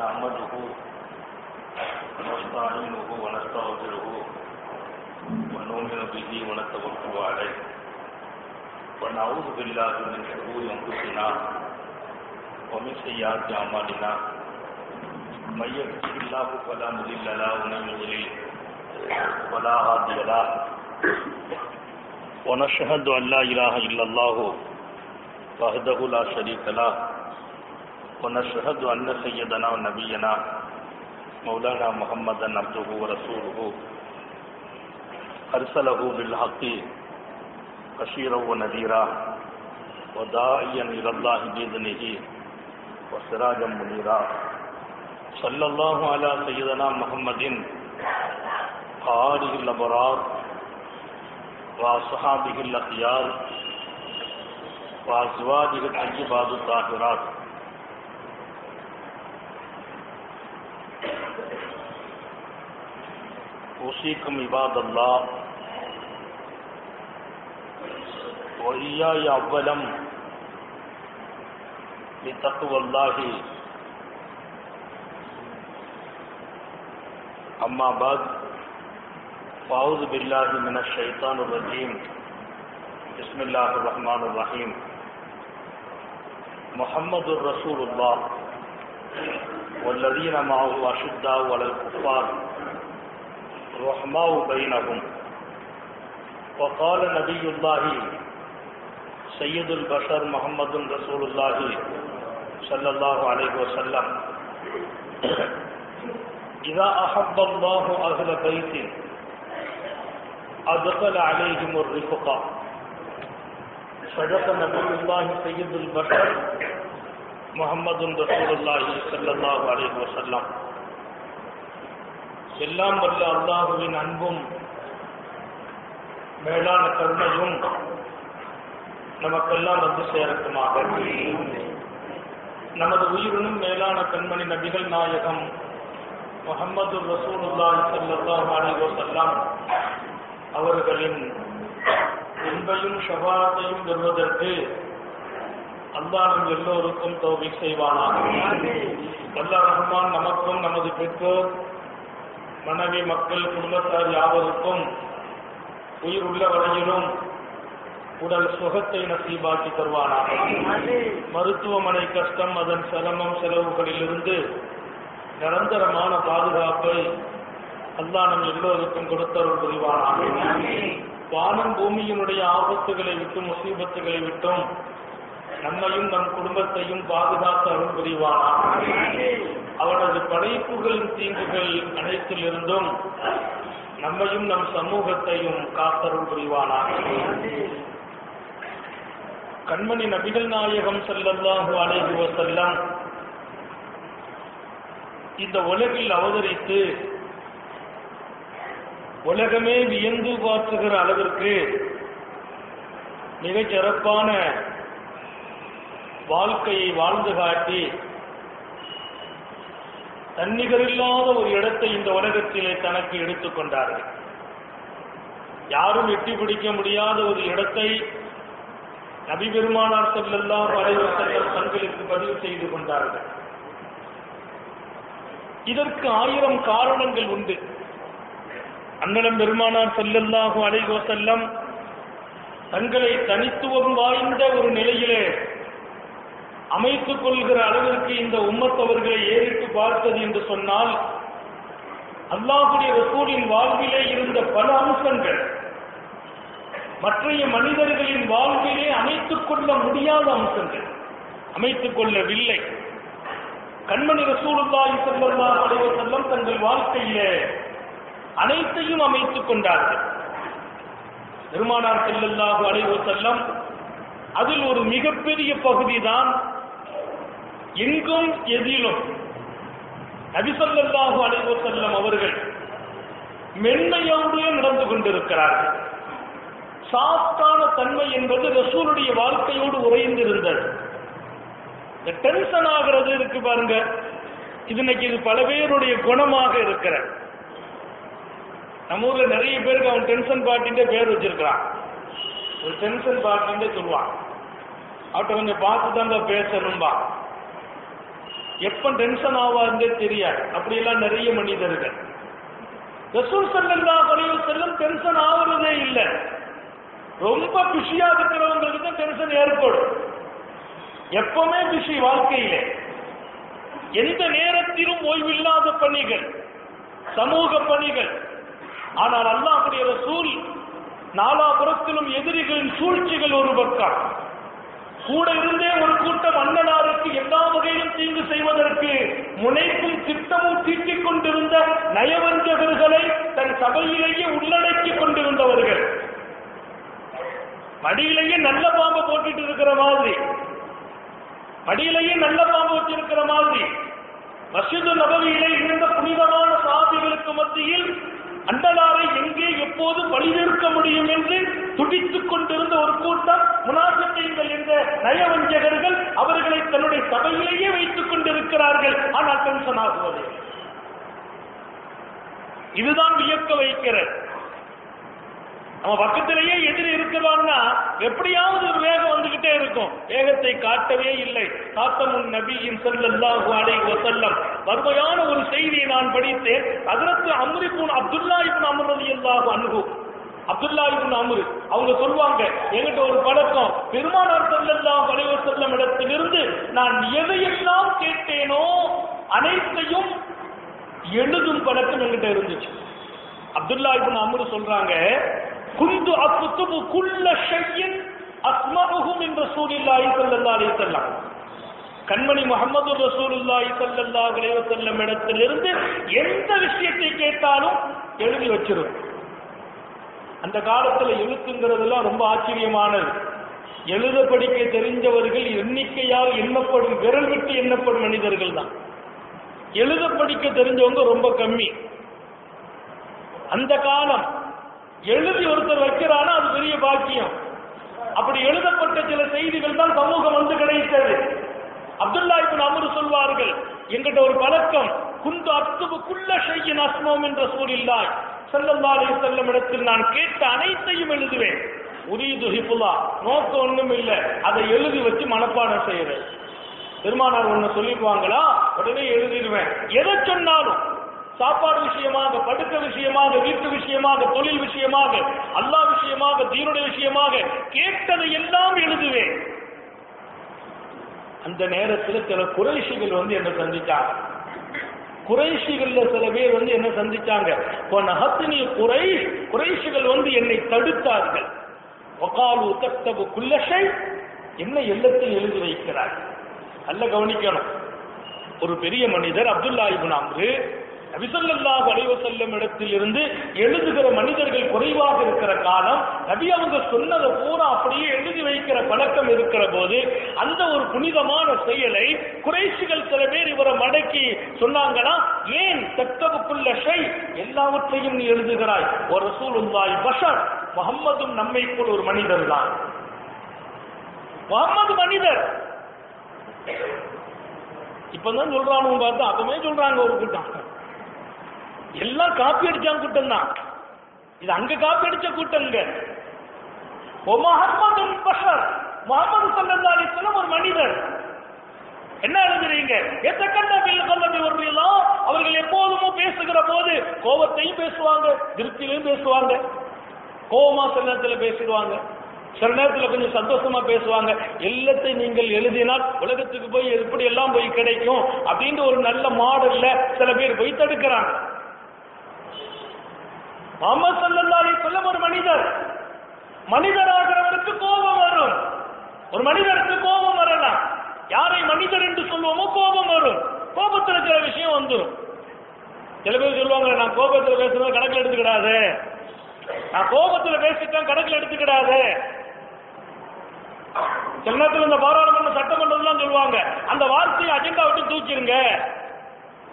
نحمده ونستعينه ونستغفره ونؤمن به ونتوكل عليه. ونعوذ بالله من شرور انفسنا ومن سيئات اعمالنا من يهده الله فلا مضل له ومن يضلل فلا هادي له. ونشهد ان لا اله الا الله وحده لا شريك له. ونشهد أن سيدنا ونبينا مولانا محمدا عبده ورسوله. أرسله بالحق بشيرا ونذيرا وداعيا إلى الله بإذنه وسراجا منيرا. صلى الله على سيدنا محمد آله الأبرار وأصحابه الأخيار وأزواجه الطيبات الطاهرات. اوسیکم عباد اللہ ویا یا اولم لتقو اللہ اما بعد فاؤز باللہ من الشیطان الرجیم بسم اللہ الرحمن الرحیم محمد الرسول اللہ والذین معه اشداء على الكفار. رحماء بینہم. وقال نبی اللہ سید البشر محمد رسول اللہ صلی اللہ علیہ وسلم. اذا احب اللہ اہل بیت ادخل علیہم الرفقہ صدق نبی اللہ سید البشر محمد رسول اللہ صلی اللہ علیہ وسلم. எல்லாம் வல்ல அல்லாஹுவின் அன்பும் மேலான கருணையும் நமக்கெல்லாம் வந்து சேரட்டுமாக. நமது உயிரினும் மேலான கண்மணி நபிகள் நாயகம் முகமது ரசூலுல்லாஹி ஸல்லல்லாஹு அலைஹி வஸல்லம் அவர்களின் இன்பையும் ஷபாத்தையும் பெறுவதற்கு அல்லாஹ் நம் எல்லோருக்கும் தௌபிக் செய்வானாக. அல்லாஹ் ரஹ்மான் நமக்கும் நமது பெற்றோர் மனைவி மக்கள் குடும்பத்தார் யாவருக்கும் உயிர் உள்ள வரையிலும் உடல் சுகத்தை நசீபாக்கி தருவானாக. மருத்துவமனை கஷ்டம் அதன் சிரமம் செலவுகளிலிருந்து நிரந்தரமான பாதுகாப்பை அல்லா நம் எல்லோருக்கும் கொடுத்தருள் புரிவானாக. வானம் பூமியினுடைய ஆபத்துகளை விட்டும் முசீபத்துகளை விட்டும் நம்மையும் நம் குடும்பத்தையும் பாதுகாத்து அருள் புரிவானாக. அவனது படைப்புகளின் தீங்குகள் அனைத்திலிருந்தும் நம்மையும் நம் சமூகத்தையும் காத்தரும் புரிவானாக. கண்மணி நபிகள் நாயகம் செல்லல்லாஹு அலைஹி செல்லம் இந்த உலகில் அவதரித்து உலகமே வியந்து பார்த்துகிற அளவிற்கு மிகச் சிறப்பான வாழ்க்கையை வாழ்ந்து காட்டி தன்னிகரில்லாத ஒரு இடத்தை இந்த உலகத்திலே தனக்கு எடுத்துக்கொண்டார்கள் யாரும் எட்டி பிடிக்க முடியாத ஒரு இடத்தை நபி பெருமானார் செல்லல்லா படைவர் தங்களுக்கு பதிவு செய்து கொண்டார்கள். இதற்கு ஆயிரம் காரணங்கள் உண்டு. அண்ணலம் பெருமானார் செல்லல்லாஹு அலைகோ செல்லம் தங்களை தனித்துவம் வாய்ந்த ஒரு நிலையிலே அமைத்துக் கொள்கிற அளவிற்கு இந்த உம்மத்தவர்களை ஏறிட்டு பார்த்தது என்று சொன்னால் அல்லாஹுடைய ரசூலின் வாழ்விலே இருந்த பல அம்சங்கள் மற்றைய மனிதர்களின் வாழ்விலே அமைத்துக் கொள்ள முடியாத அம்சங்கள் அமைத்துக் கொள்ளவில்லை. கண்மணி ரசூலுல்லாஹி ஸல்லல்லாஹு அலைஹி வஸல்லம் தங்கள் வாழ்க்கையிலே அனைத்தையும் அமைத்துக் கொண்டார்கள். பெருமானார் செல்லல்லாஹு அலைஹி வஸல்லம் அதில் ஒரு மிகப்பெரிய பகுதி தான் எங்கும் எதிலும். நபிசல்லாஹு அலைவ செல்லம் அவர்கள் மென்மையோடு நடந்து கொண்டிருக்கிறார்கள். சாத்தான தன்மை என்பது ரசூலுடைய வாழ்க்கையோடு உறைந்திருந்தது. இந்த டென்ஷன் ஆகிறது இருக்கு பாருங்க. இது இன்னைக்கு இது பல பேருடைய குணமாக இருக்கிற நம்ம ஊர்ல நிறைய பேருக்கு அவன் டென்ஷன் பார்ட்டின்டே பேர் வச்சிருக்கிறான். ஒரு டென்ஷன் பார்ட்டின்டே சொல்லுவான். அவட்ட கொஞ்சம் பார்த்து தாங்க பேசணும்பா. எப்ப டென்ஷன் ஆவாருந்தே தெரியாது. அப்படியெல்லாம் நிறைய மனிதர்கள். ரசூல் ஸல்லல்லாஹு வரையில் செல்லும் டென்ஷன் ஆவறதே இல்லை. ரொம்ப பிஸியா இருக்கிறவங்களுக்கு தான் டென்ஷன் ஏற்படும். எப்பவுமே பிஸி வாழ்க்கையிலே. எந்த நேரத்திலும் ஓய்வில்லாத பணிகள் சமூக பணிகள். ஆனால் அல்லாஹ்வுடைய ரசூல் நாலாபுரத்திலும் எதிரிகளின் சூழ்ச்சிகள் ஒரு பக்கம். கூட இருந்தே ஒரு கூட்டம் அண்ணனாருக்கு எல்லா வகையிலும் தீங்கு செய்வதற்கு முனைப்பும் திட்டமும் தீட்டிக் கொண்டிருந்த நயவஞ்சகர்களை தன் சபையிலேயே உள்ளடக்கிக் கொண்டிருந்தவர்கள். மடியிலேயே நல்ல பாம்பு போட்டுட்டு இருக்கிற மாதிரி. மடியிலேயே நல்ல பாம்பு வச்சிருக்கிற மாதிரி. மசிது நபவியிலே இருந்த புனிதமான சாதிகளுக்கு மத்தியில் அண்டலாரை எங்கே எப்போது பழிதீர்க்க முடியும் என்று துடித்துக் கொண்டிருந்த ஒரு கூட்டம் முனாபித்தீங்கள் என்ற நயவஞ்சகர்கள் அவர்களை தன்னுடைய சபையிலேயே வைத்துக் கொண்டிருக்கிறார்கள். ஆனால் டென்ஷன் ஆகுவது இதுதான் வியக்க வைக்கிறது நம்ம பக்கத்திலேயே எதிரி இருக்கிறான்னா எப்படியாவது ஒரு வேகம் வந்துகிட்டே இருக்கும். வேகத்தை காட்டவே இல்லை. காத்தமுன் நபியின் செல்லல்லாஹு அலைஹி வசல்லம் வறுமையான ஒரு செய்தியை நான் படித்தேன். அதற்கு அம்ரிபுன் அப்துல்லா இப்னு அம்ர் ரலியல்லாஹு அன்ஹு. அப்துல்லா இப்னு அமுரு அவங்க சொல்லுவாங்க என்கிட்ட ஒரு பழக்கம். பெருமானார் செல்லல்லா அலைஹி செல்லம் இடத்திலிருந்து நான் எதையெல்லாம் கேட்டேனோ அனைத்தையும் எழுதும் பழக்கம் என்கிட்ட இருந்துச்சு. அப்துல்லா இப்னு அமுரு சொல்றாங்க குந்து அக்குத்துபு குள்ள ஷையின் அஸ்மஹு என்ற ரசூலில்லாஹி ஸல்லல்லாஹு அலைஹி கண்மணி முகமது ரசூலுல்லாஹி ஸல்லல்லாஹு அலைஹி வஸல்லம் இடத்திலிருந்து எந்த விஷயத்தை கேட்டாலும் எழுதி வச்சிரும். அந்த காலத்துல எழுத்துங்கிறதுலாம் ரொம்ப ஆச்சரியமானது. எழுத படிக்க தெரிஞ்சவர்கள் எண்ணிக்கையால் எண்ணப்படும் விரல் விட்டு எண்ணப்படும் மனிதர்கள் தான். எழுத படிக்க தெரிஞ்சவங்க ரொம்ப கம்மி. அந்த காலம் எழுதி ஒருத்தர் வைக்கிறானா அது பெரிய பாக்கியம். அப்படி எழுதப்பட்ட சில செய்திகள் தான் சமூகம் வந்து கிடைத்தது. அப்துல்லா இப்ப அமர் சொல்வார்கள் எங்கிட்ட ஒரு பழக்கம் குந்து அத்துவுக்குள்ள செய்யின் அஸ்மோம் என்ற சூழில்லாய் ஸல்லல்லாஹு செல்லும் இடத்தில் நான் கேட்ட அனைத்தையும் எழுதுவேன். உரீது ஹிஃபுல்லா நோக்கம் ஒண்ணும் இல்லை அதை எழுதி வச்சு மனப்பாடம் செய்யறேன் பெருமானார் ஒண்ணு சொல்லிடுவாங்களா உடனே எழுதிடுவேன். எதை சொன்னாலும் சாப்பாடு விஷயமாக படுக்க விஷயமாக வீட்டு விஷயமாக தொழில் விஷயமாக அல்லா விஷயமாக தீனுடைய விஷயமாக கேட்டதை எல்லாம் எழுதுவேன். அந்த நேரத்தில் சில குறைஷிகள் வந்து என்ன சந்திச்சாங்க. குறைஷிகள்ல சில பேர் வந்து என்ன சந்திச்சாங்க. நகத்தினி குறை குறைஷிகள் வந்து என்னை தடுத்தார்கள். ஒகாலு தத்தபு குல்லஷை என்ன எல்லத்தையும் எழுதி வைக்கிறார் நல்ல கவனிக்கணும். ஒரு பெரிய மனிதர் அப்துல்லா இபுன் அம்ரு நபிசல்லாஹ் அலைவ செல்லும் இடத்தில் இருந்து எழுதுகிற மனிதர்கள் குறைவாக இருக்கிற காலம் நபி அவங்க சொன்னதை பூரா அப்படியே எழுதி வைக்கிற பழக்கம் இருக்கிற போது அந்த ஒரு புனிதமான செயலை குறைசிகள் சில பேர் இவரை மடக்கி சொன்னாங்கன்னா ஏன் தத்தவுக்குள்ள ஷை? எல்லாவற்றையும் நீ எழுதுகிறாய். ஒரு ரசூலுல்லாஹி பஷர். முகம்மதும் நம்மை போல் ஒரு மனிதர் தான். முகம்மது மனிதர். இப்பதான் சொல்றானு பார்த்தா அப்பவே சொல்றாங்க ஒரு கூட்டம் எல்லாம் காப்பி அடிச்சான் கூட்டம் தான். இது அங்க காப்பி அடிச்ச கூட்டங்க ஓ முகமது முகமது சல்லா அலிஸ்லாம் ஒரு மனிதர். என்ன எழுதுறீங்க? எத்தக்கண்ட பில் கல்லபி வருவீங்களா அவர்கள் எப்போதுமோ பேசுகிற போது கோபத்தையும் பேசுவாங்க திருப்தியிலையும் பேசுவாங்க. கோபமா சில நேரத்தில் பேசிடுவாங்க. சில நேரத்தில் கொஞ்சம் சந்தோஷமா பேசுவாங்க. எல்லாத்தையும் நீங்கள் எழுதினால் உலகத்துக்கு போய் எப்படி எல்லாம் போய் கிடைக்கும் அப்படின்ற ஒரு நல்ல மாடல்ல சில பேர் போய் தடுக்கிறாங்க முகமது சல்லா அலி சொல்லம் ஒரு மனிதர். மனிதராகிறவருக்கு கோபம் வரும். ஒரு மனிதருக்கு கோபம் வரலாம். யாரை மனிதர் என்று சொல்லுவோமோ கோபம் வரும். கோபத்தில் சில விஷயம் வந்துடும் சில பேர் சொல்லுவாங்க நான் கோபத்தில் பேசுறது கணக்கில் எடுத்துக்கிடாது. நான் கோபத்தில் பேசிட்டேன் கணக்கில் எடுத்துக்கிடாது. சில நேரத்தில் இந்த பாராளுமன்ற சட்டமன்றம்லாம் சொல்லுவாங்க அந்த வார்த்தையை அஜெண்டா விட்டு தூக்கிருங்க.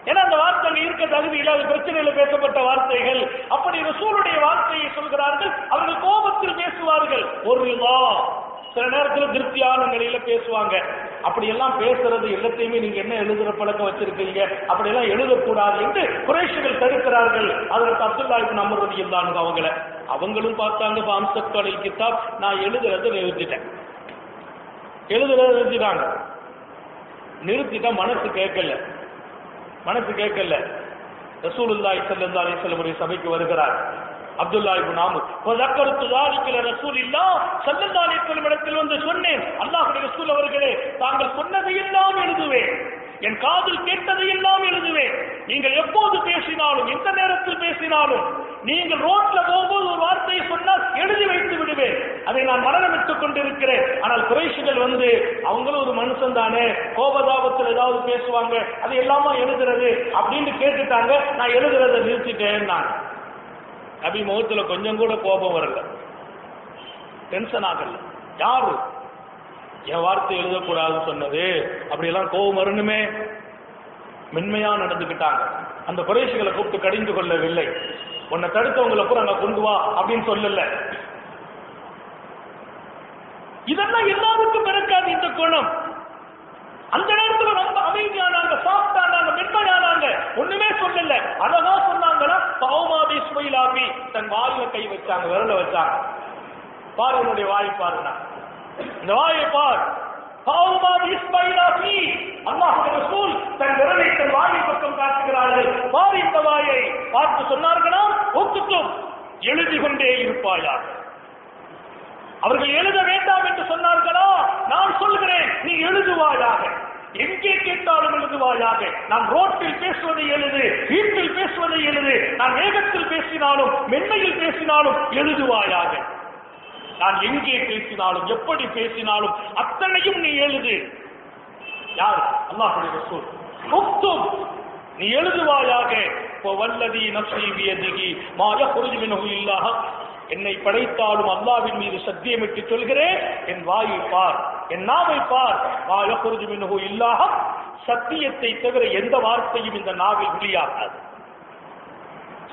ஏன்னா அந்த வார்த்தை இருக்க தகுதி இல்லாத பிரச்சனையில பேசப்பட்ட வார்த்தைகள். அப்படி ரசூலுடைய வார்த்தையை சொல்கிறார்கள் அவர்கள் கோபத்தில் பேசுவார்கள். ஒரு லா சில நேரத்தில் திருப்தியான நிலையில பேசுவாங்க. அப்படி எல்லாம் பேசுறது எல்லாத்தையுமே நீங்க என்ன எழுதுற பழக்கம் வச்சிருக்கீங்க? அப்படி எல்லாம் எழுதக்கூடாது என்று குறைஷிகள் தடுக்கிறார்கள். அதற்கு அப்துல்லா இப்ப நம்புறது இருந்தாங்க அவங்கள. அவங்களும் பார்த்தாங்க பாம்சத்தோட கித்தாப் நான் எழுதுறத நிறுத்திட்டேன். எழுதுறதை நிறுத்திட்டாங்க. நிறுத்திட்டா மனசு கேட்கல. மனசு கேட்கல. ரசூலுல்லாய் சல்லா அலிஸ்லம் ஒரு சபைக்கு வருகிறார். அப்துல்லா இப்னு ஆமுத் வதக்கருத்து தாலிக்கல ரசூல் இல்லா சல்லா அலிஸ்லம் இடத்தில் வந்து சொன்னேன். அல்லாஹ் ரசூல் அவர்களே தாங்கள் சொன்னதையெல்லாம் எழுதுவேன். என் காதில் கேட்டதையெல்லாம் எழுதுவேன். நீங்கள் எப்போது பேசினாலும் எந்த நேரத்தில் பேசினாலும் நீங்கள் ரோட்ல போகும்போது ஒரு வார்த்தையை சொன்னால் எழுதி வைத்து விடுவேன். அதை நான் மரணமிட்டுக் கொண்டிருக்கிறேன். ஆனால் குறைஷிகள் வந்து அவங்களும் ஒரு மனுஷன் தானே கோபதாபத்தில் ஏதாவது பேசுவாங்க அது எல்லாமா எழுதுறது அப்படின்னு கேட்டுட்டாங்க. நான் எழுதுறதை நிறுத்திட்டேன் நான். நபி முகத்துல கொஞ்சம் கூட கோபம் வரல. டென்ஷன் ஆகல. யாரு? என் வார்த்தை எழுதக்கூடாதுன்னு சொன்னது. அப்படியெல்லாம் கோபம் வரணுமே. மென்மையா நடந்துகிட்டாங்க அந்த குறைசிகளை கூப்பிட்டு கடிந்து கொள்ளவில்லை. உன்னை தடுத்தவங்களை பூரா அங்க கொண்டு வா அப்படின்னு சொல்லல. இதெல்லாம் எல்லாருக்கும் பிறக்காது இந்த குணம். அந்த நேரத்துல ரொம்ப அமைதியானாங்க சாப்பிட்டானாங்க மென்மையானாங்க. ஒண்ணுமே சொல்லல. அழகா சொன்னாங்கன்னா பாவமாபி சுவையிலாபி. தன் வாயில கை வச்சாங்க விரல வச்சாங்க. பாரு என்னுடைய வாய் பாருங்க இந்த வாயை பார் பௌமாபி சுவைலாபி அல்லாஹ் ரசூல் தன் விரலை தன் வாயை பக்கம் காட்டுகிறார்கள். பார் இந்த வாயை பார்த்து சொன்னார்களா? ஒத்துக்கும். எழுதி கொண்டே இருப்பாயா அவர்கள் எழுத வேண்டாம் என்று சொன்னார்களா? நான் சொல்கிறேன் நீ எழுதுவாயாக. எங்கே கேட்டாலும் எழுதுவாயாக. நான் ரோட்டில் பேசுவதை எழுது வீட்டில் பேசுவதை எழுது. நான் வேகத்தில் பேசினாலும் மென்மையில் பேசினாலும் எழுதுவாயாக. நான் எங்கே பேசினாலும் எப்படி பேசினாலும் அத்தனையும் நீ எழுது. யார்? அல்லாஹுடைய ரசூல். உக்துப் நீ எழுதுவாயாக. வல்லதி நப்சி வியதிகி மாய யஹ்ருஜு மின்ஹு என்னை படைத்தாலும் அல்லாவின் மீது சத்தியமிட்டு சொல்கிறேன். என் வாயை பார். என் நாவை பார். மாய யஹ்ருஜு மின்ஹு சத்தியத்தை தவிர எந்த வார்த்தையும் இந்த நாவில் வெளியாகாது.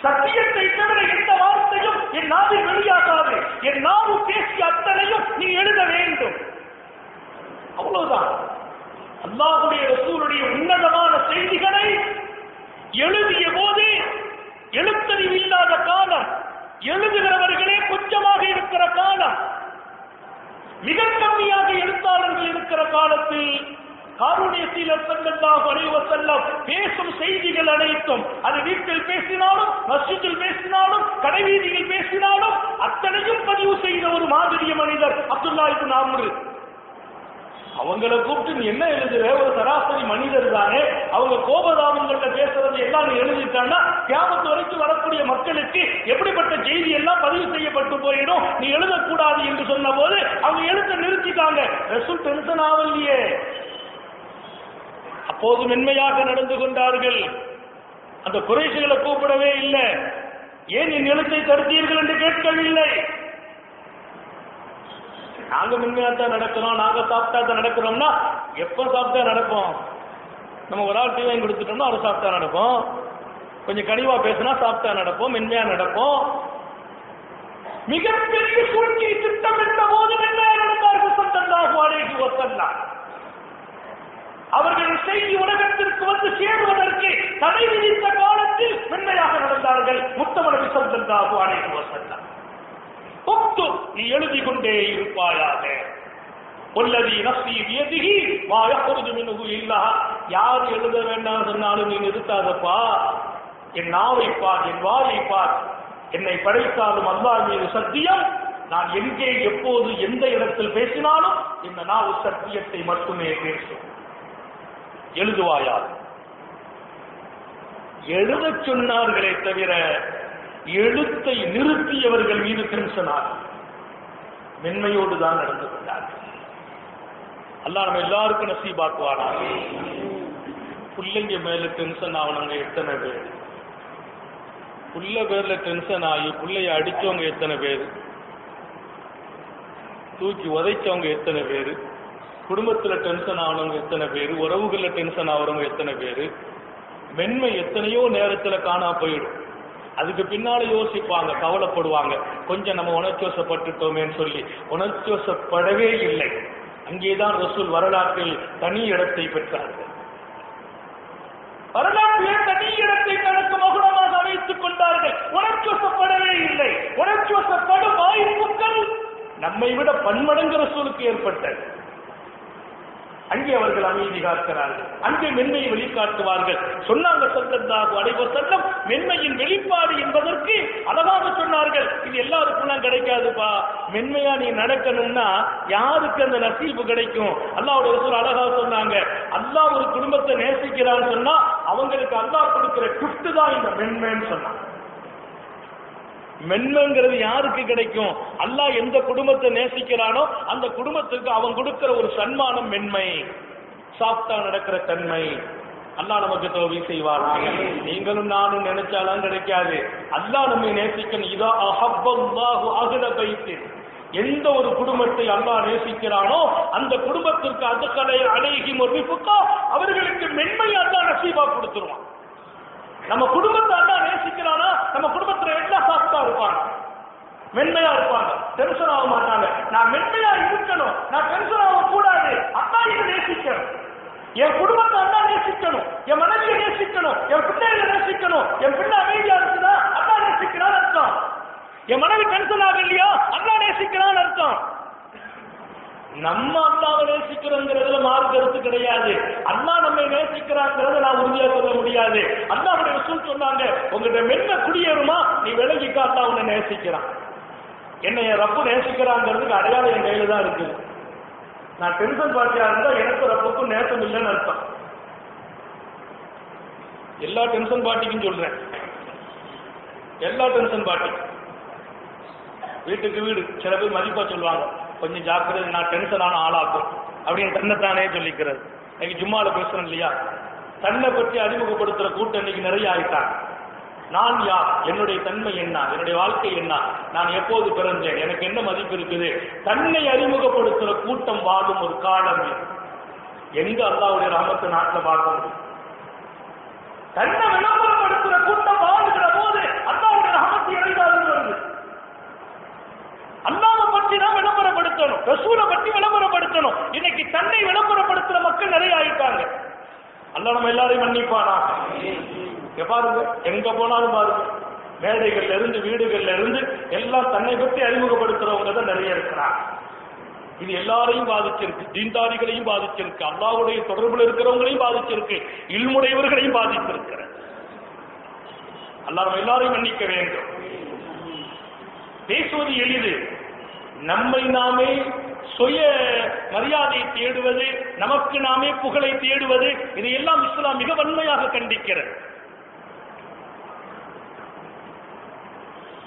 சத்தியத்தை தவிர எந்த வார்த்தையும் என் நாவில் வெளியாகாது. என் நாவு பேசிய அத்தனையும் நீ எழுத வேண்டும். அவ்வளவுதான். அல்லாஹுடைய ரசூலுடைய உன்னதமான செய்திகளை எழுதிய போது எழுத்தறிவு இல்லாத காலம் எழுதுகிறவர்களே கொஞ்சமாக இருக்கிற காலம் மிக கம்மியாக எழுத்தாளர்கள் இருக்கிற காலத்தில் காருடைய சீலர் செல்லல்லாஹு பேசும் செய்திகள் அனைத்தும் அது வீட்டில் பேசினாலும் மஸ்ஜிதில் பேசினாலும் கடைவீதியில் பேசினாலும் அத்தனையும் பதிவு செய்த ஒரு மாதிரிய மனிதர் அப்துல்லா இப்ப நாமரு அவங்கள கூப்பிட்டு நீ என்ன எழுதுற? ஒரு சராசரி மனிதர் தானே. அவங்க கோபதாபங்கள்ல பேசுறது எல்லாம் நீ எழுதிட்டான்னா கியாமத்து வரைக்கும் வரக்கூடிய மக்களுக்கு எப்படிப்பட்ட செய்தி எல்லாம் பதிவு செய்யப்பட்டு போயிடும்? நீ எழுதக்கூடாது என்று சொன்ன போது அவங்க எழுத்த நிறுத்திட்டாங்க. ரெசல்ட் டென்ஷன் ஆகலையே. அப்போது மென்மையாக நடந்து கொண்டார்கள். அந்த குறைசிகளை கூப்பிடவே இல்லை. ஏன் என் எழுத்தை தடுத்தீர்கள் என்று கேட்கவில்லை. நாங்க மென்மையா தான் நடக்கிறோம். நாங்க சாப்பிட்டா தான் நடக்கிறோம்னா எப்ப சாப்பிட்டா நடப்போம் நம்ம ஒரு ஆள் டீ வாங்கி கொடுத்துட்டோம்னா அவர் சாப்பிட்டா நடப்போம் கொஞ்சம் கனிவா பேசினா சாப்பிட்டா நடப்போம் மென்மையா நடப்போம் மிகப்பெரிய சூழ்ச்சி திட்டம் என்ற போது மென்மையா நடந்தார்கள். சந்தல்லாஹு வாடகைக்கு ஒத்தந்தான் அவர்களின் செய்தி உலகத்திற்கு வந்து சேருவதற்கு தடை விதித்த காலத்தில் மென்மையாக நடந்தார்கள். முத்தமனவி சந்தல்லாஹு அனைத்து வஸல்லம். நீ எழுதி கொண்டே இருப்பாயாக உள்ளதி நஃப்சி வியதிகி வாயப்பொழுது மினுகு இல்லா. யார் எழுத வேண்டாம் சொன்னாலும் நீ நிறுத்தாதப்பா. என் நாவை பார் என் வாயை பார். என்னை படைத்தாலும் அல்லா மீது சத்தியம். நான் எங்கே எப்போது எந்த இடத்தில் பேசினாலும் இந்த நாவு சத்தியத்தை மட்டுமே பேசும். எழுதுவாயால். எழுதச் சொன்னார்களே தவிர எழுத்தை நிறுத்தியவர்கள் மீது டென்ஷனாக மென்மையோடு தான் நடந்து கொண்டார்கள். அல்லா நம்ம எல்லாருக்கும் நசீபாக்குவானா பிள்ளைங்க மேல டென்ஷன் ஆகணுங்க எத்தனை பேர்? புள்ள பேர்ல டென்ஷன் ஆகி பிள்ளைய அடிச்சவங்க எத்தனை பேர்? தூக்கி உதைச்சவங்க எத்தனை பேர்? குடும்பத்துல டென்ஷன் ஆனவங்க எத்தனை பேர்? உறவுகள்ல டென்ஷன் ஆகிறவங்க எத்தனை பேர்? மென்மை எத்தனையோ நேரத்துல காணா போயிடும். அதுக்கு பின்னால யோசிப்பாங்க கவலைப்படுவாங்க. கொஞ்சம் நம்ம உணர்ச்சோசப்பட்டுட்டோமேன்னு சொல்லி. உணர்ச்சிவசப்படவே இல்லை. அங்கேதான் ரசூல் வரலாற்றில் தனி இடத்தை பெற்றார்கள். வரலாற்றிலே தனி இடத்தை தனக்கு மகுடமாக அமைத்துக் கொண்டார்கள். உணர்ச்சோசப்படவே இல்லை. உணர்ச்சோசப்படும் வாய்ப்புகள் நம்மை விட பன்மடங்கு ரசூலுக்கு ஏற்பட்டது. அங்கே அவர்கள் அமைதி காக்கிறார்கள். அங்கே மென்மையை வெளிக்காட்டுவார்கள். சொன்னாங்க சல்லல்லாஹு அலைஹி வஸல்லம் மென்மையின் வெளிப்பாடு என்பதற்கு அழகாக சொன்னார்கள். இது எல்லாருக்கும் கிடைக்காதுப்பா. மென்மையா நீ நடக்கணும்னா யாருக்கு அந்த நசீப்பு கிடைக்கும்? அல்லாவுடைய ரசூல் அழகா சொன்னாங்க. அல்லாஹ் ஒரு குடும்பத்தை நேசிக்கிறான்னு சொன்னா அவங்களுக்கு அல்லாஹ் கொடுக்கிற கிஃப்ட் தான் இந்த மென்மைன்னு சொன்னாங்க. மென்மைங்கிறது யாருக்கு கிடைக்கும்? அல்லாஹ் எந்த குடும்பத்தை நேசிக்கிறானோ அந்த குடும்பத்துக்கு அவன் கொடுக்கிற ஒரு சன்மானம் மென்மை. சாஃப்டா நடக்கிற தன்மை. அல்லாஹ் நமக்கு தோவி செய்வாராங்க நீங்களும் நானும் நினைச்சாலும் கிடைக்காது. அல்லாஹ் நம்மை நேசிக்கணும். இதா அஹப்பாஹு அகல பைத்து எந்த ஒரு குடும்பத்தை அல்லாஹ் நேசிக்கிறானோ அந்த குடும்பத்திற்கு அதுக்கலை அழகி முறிப்புக்கா அவர்களுக்கு மென்மை அல்லாஹ் நசீபா கொடுத்துருவான். நம்ம குடும்பத்தை அண்ணா நேசிக்கிறானா? நம்ம குடும்பத்துல என்ன சாஃப்டா இருப்பாங்க. மென்மையா இருப்பாங்க. டென்ஷன் ஆக மாட்டாங்க. நான் மென்மையா இருக்கணும். நான் டென்ஷன் ஆக கூடாது. அண்ணா இதை நேசிக்கணும். என் குடும்பத்தை அண்ணா நேசிக்கணும். என் மனைவியை நேசிக்கணும். என் பிள்ளைகளை நேசிக்கணும். என் பிள்ளை அமைதியா இருக்குதா? அண்ணா நேசிக்கிறான்னு அர்த்தம். என் மனைவி டென்ஷன் ஆகலையா? அண்ணா நேசிக்கிறான்னு அர்த்தம். நம்ம அல்லாவை நேசிக்கிறோங்கிறதுல மாறு கருத்து கிடையாது. அண்ணா நம்மை நேசிக்கிறாங்கிறத நான் உறுதியா சொல்ல முடியாது. அல்லாவுடைய ரசூல் சொன்னாங்க உங்ககிட்ட மென்ன குடியேறுமா? நீ விலகிக்கா அல்லா உன்னை நேசிக்கிறான். என்னை என் ரப்பு நேசிக்கிறாங்கிறதுக்கு அடையாளம் என் கையில தான் இருக்குது. நான் டென்ஷன் பார்ட்டியா இருந்தா எனக்கு ரப்புக்கும் நேசம் இல்லைன்னு அர்த்தம். எல்லா டென்ஷன் பார்ட்டிக்கும் சொல்றேன். எல்லா டென்ஷன் பார்ட்டி வீட்டுக்கு வீடு சில பேர் மதிப்பா சொல்லுவாங்க. கொஞ்சம் ஜாக்கிரதை நான் டென்ஷனான ஆளாக்கும் அப்படின்னு தன்னைத்தானே சொல்லிக்கிறது. இன்னைக்கு ஜும்மால பேசுறேன் இல்லையா? தன்னை பற்றி அறிமுகப்படுத்துற கூட்டம் இன்னைக்கு நிறைய ஆயிட்டாங்க. நான் யார்? என்னுடைய தன்மை என்ன? என்னுடைய வாழ்க்கை என்ன? நான் எப்போது பிறந்தேன்? எனக்கு என்ன மதிப்பு இருக்குது? தன்னை அறிமுகப்படுத்துற கூட்டம் வாழும் ஒரு காலம் எங்க அல்லாவுடைய ராமத்து நாட்டில் பார்க்க முடியும்? தன்னை விளம்பரப்படுத்துற கூட்டம் வாழ்கிற போது அல்லாவுடைய ராமத்து இறைதாலும் வருது. பற்றி தான் விளம்பரப்படுத்தணும். ரசூலை பற்றி விளம்பரப்படுத்தணும். இன்னைக்கு தன்னை விளம்பரப்படுத்துற மக்கள் நிறைய ஆயிட்டாங்க. அல்ல நம்ம எல்லாரையும் மன்னிப்பானா? பாருங்க எங்க போனாலும் பாருங்க. மேடைகள்ல இருந்து வீடுகள்ல இருந்து எல்லாம் தன்னை பற்றி அறிமுகப்படுத்துறவங்க தான் நிறைய இருக்கிறாங்க. இது எல்லாரையும் பாதிச்சிருக்கு. தீண்டாரிகளையும் பாதிச்சிருக்கு. அல்லாவுடைய தொடர்புல இருக்கிறவங்களையும் பாதிச்சிருக்கு. இல்முடையவர்களையும் பாதிச்சிருக்கிற அல்லாரும் நம்ம எல்லாரையும் மன்னிக்க வேண்டும். பேசுவது எளிது. நம்மை நாமே சுய மரியாதையை தேடுவது நமக்கு நாமே புகழை தேடுவது இதையெல்லாம் இஸ்லாம் மிக வன்மையாக கண்டிக்கிறது.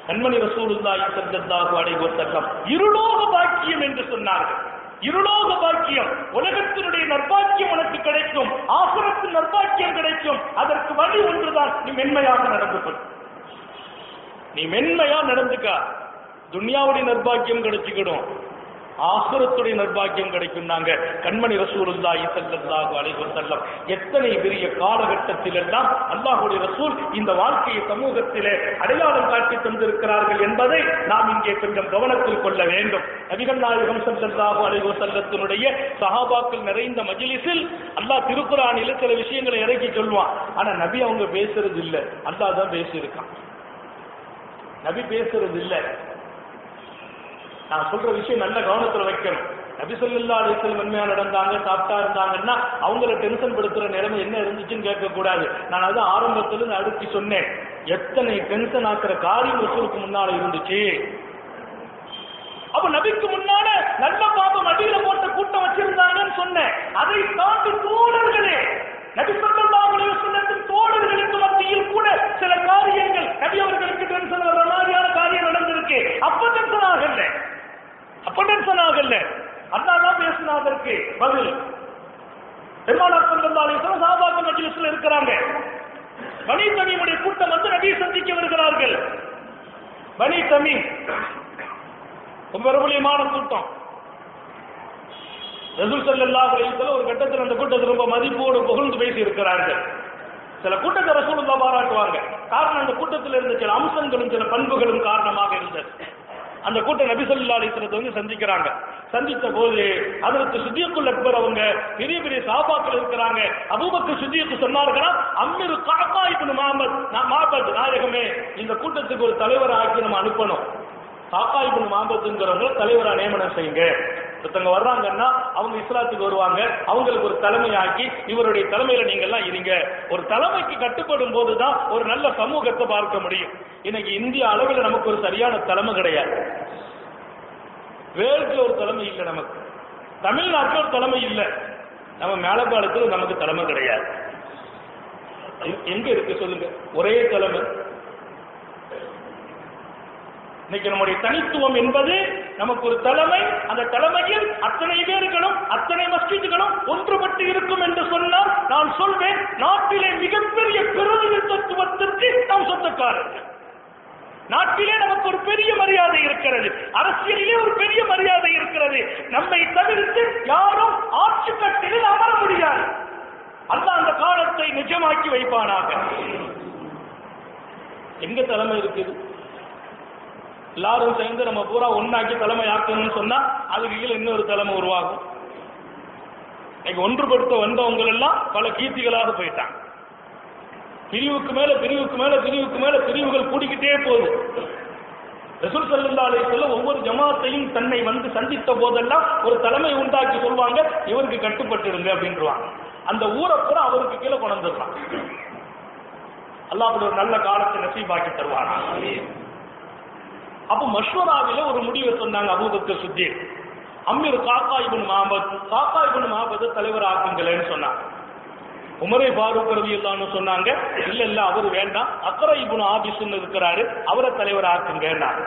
கண்மணி ரசூலுல்லாஹி ஸல்லல்லாஹு அலைஹி வஸல்லம் இருலோக பாக்கியம் என்று சொன்னார்கள். இருலோக பாக்கியம் உலகத்தினுடைய நற்பாக்கியம் உனக்கு கிடைக்கும் ஆசுரத்து நற்பாக்கியம் கிடைக்கும் அதற்கு வழி ஒன்றுதான் நீ மென்மையாக நடந்து கொள். நீ மென்மையா நடந்துக்க. துன்யாவுடைய நிர்பாக்கியம் கிடைச்சிக்கிடும். ஆசுரத்துடைய நிர்பாக்கியம் கிடைக்கும் நாங்க கண்மணி ரசூலுல்லாஹி இசல்லாஹு அலைவர் செல்லம் எத்தனை பெரிய காலகட்டத்தில் எல்லாம் அல்லாஹுடைய ரசூல் இந்த வாழ்க்கையை சமூகத்திலே அடையாளம் காட்டி தந்திருக்கிறார்கள் என்பதை நாம் இங்கே கொஞ்சம் கவனத்தில் கொள்ள வேண்டும். நபிகள் நாயகம் செல்லாஹு அலைவர் செல்லத்தினுடைய சஹாபாக்கள் நிறைந்த மஜ்லிஸில் அல்லாஹ் திருக்குறானில சில விஷயங்களை இறக்கி சொல்லுவான். ஆனா நபி அவங்க பேசுறது இல்ல அல்லாஹ் தான் பேசியிருக்கான். நபி பேசுறது இல்லை நான் சொல்ற விஷயம் நல்ல கவனத்துல வைக்கணும். நபி சொல்லா அலிஸ்லம் மென்மையா நடந்தாங்க சாப்பிட்டா இருந்தாங்கன்னா அவங்கள டென்ஷன் படுத்துற நிலைமை என்ன இருந்துச்சுன்னு கேட்க கூடாது நான் அது ஆரம்பத்துல அடுத்து சொன்னேன். எத்தனை டென்ஷன் ஆக்குற காரியம் ரசூலுக்கு முன்னால இருந்துச்சு? அப்ப நபிக்கு முன்னால நல்ல பாபம் அடியில போட்ட கூட்டம் வச்சிருந்தாங்கன்னு சொன்னேன். அதை தாண்டி தோழர்களே நபி சொல்லல்லாஹு தோழர்களுக்கு மத்தியில் கூட சில காரியங்கள் நபி அவர்களுக்கு டென்ஷன் வர்ற மாதிரியான காரியம் நடந்திருக்கு. அப்ப டென்ஷன் ஆகல அப்ப டென்ஷன் ஆகல அண்ணாதான் தான் பேசினா அதற்கு பதில். பெருமானார் ஸல்லல்லாஹு அலைஹி வஸல்லம் மஜ்லிஸ்ல இருக்கிறாங்க. பனி தமீமுடைய கூட்டம் வந்து நபியை சந்திக்க வருகிறார்கள். பனி தமீம். ரொம்ப பிரபலியமான கூட்டம். ரசூல் ஸல்லல்லாஹு ஒரு கட்டத்தில் அந்த கூட்டத்தை ரொம்ப மதிப்போடு புகழ்ந்து பேசி இருக்கிறார்கள் சில கூட்டத்தை ரசூலுல்லா பாராட்டுவாங்க காரணம் அந்த கூட்டத்தில் இருந்த சில அம்சங்களும் சில பண்புகளும் காரணமாக இருந்தது. அந்த கூட்டம் நபிசல்லா ஸல்லல்லாஹு வந்து சந்திக்கிறாங்க. சந்தித்த போது அதற்கு சுத்தியக்குள் அக்பர் அவங்க பெரிய பெரிய சாபாக்கள் இருக்கிறாங்க. அபூபக்கு சித்தியக்கு சொன்னார்களா அம்மிரு காக்கா இப்படி மாமத் நான் மாபத் நாயகமே இந்த கூட்டத்துக்கு ஒரு தலைவரை ஆக்கி நம்ம அனுப்பணும். காக்கா இப்னு முஹம்மத்ங்கிறவங்க தலைவரா நியமனம் செய்யுங்க. ஒருத்தவங்க வர்றாங்கன்னா அவங்க இஸ்லாத்துக்கு வருவாங்க. அவங்களுக்கு ஒரு தலைமையாக்கி இவருடைய தலைமையில நீங்க எல்லாம் இருங்க. ஒரு தலைமைக்கு கட்டுப்படும் போதுதான் ஒரு நல்ல சமூகத்தை பார்க்க முடியும். இன்னைக்கு இந்திய அளவில் நமக்கு ஒரு சரியான தலைமை கிடையாது. வேர்ல்ட்ல ஒரு தலைமை இல்லை நமக்கு. தமிழ்நாட்டில் ஒரு தலைமை இல்லை. நம்ம மேலப்பாளத்தில் நமக்கு தலைமை கிடையாது. எங்க இருக்கு சொல்லுங்க? ஒரே தலைமை. இன்னைக்கு நம்முடைய தனித்துவம் என்பது நமக்கு ஒரு தலைமை அந்த தலைமையில் அத்தனை பேர்களும் அத்தனை மஸ்ஜிதுகளும் ஒன்றுபட்டு இருக்கும் என்று சொன்னால் நான் சொல்வேன் நாட்டிலே மிகப்பெரிய பிரதிநிதித்துவத்திற்கு நாம் சொந்தக்காரர்கள். நாட்டிலே நமக்கு ஒரு பெரிய மரியாதை இருக்கிறது அரசியலிலே ஒரு பெரிய மரியாதை இருக்கிறது. நம்மை தவிர்த்து யாரும் ஆட்சி கட்டிலில் அமர முடியாது. அல்ல அந்த காலத்தை நிஜமாக்கி வைப்பானாக. எங்க தலைமை இருக்குது? எல்லாரும் சேர்ந்து நம்ம பூரா ஒன்னாக்கி தலைமை ஆக்கணும்னு சொன்னா அதுக்கு கீழே இன்னொரு தலைமை உருவாகும். இன்னைக்கு ஒன்றுபடுத்த வந்தவங்க எல்லாம் பல கீர்த்திகளாக போயிட்டாங்க. பிரிவுக்கு மேல பிரிவுக்கு மேல பிரிவுக்கு மேல பிரிவுகள் கூடிக்கிட்டே போகுது. ரசூல் ஸல்லல்லாஹு சொல்ல ஒவ்வொரு ஜமாத்தையும் தன்னை வந்து சந்தித்த போதெல்லாம் ஒரு தலைமை உண்டாக்கி சொல்வாங்க இவருக்கு கட்டுப்பட்டுருங்க அப்படின்றவாங்க. அந்த ஊரை பூரா அவருக்கு கீழே கொண்டு வந்துடலாம் அல்லாஹ் அப்படி ஒரு நல்ல காலத்தை நசீபாக்கி தருவானா. அப்ப மஷ்வராவில ஒரு முடிவை சொன்னாங்க அபூபக்கர் சுத்தீர் அமீர் காக்கா இப்னு மஹபத் காக்கா இப்னு மஹபத் தலைவர் ஆக்குங்களேன்னு சொன்னாங்க. உமரை பாரூக் ரவி இல்லான்னு சொன்னாங்க இல்ல இல்ல அவர் வேண்டாம். அக்கரை இப்னு ஆபிஸ்னு இருக்கிறாரு அவரை தலைவர் ஆக்குங்கன்னாங்க.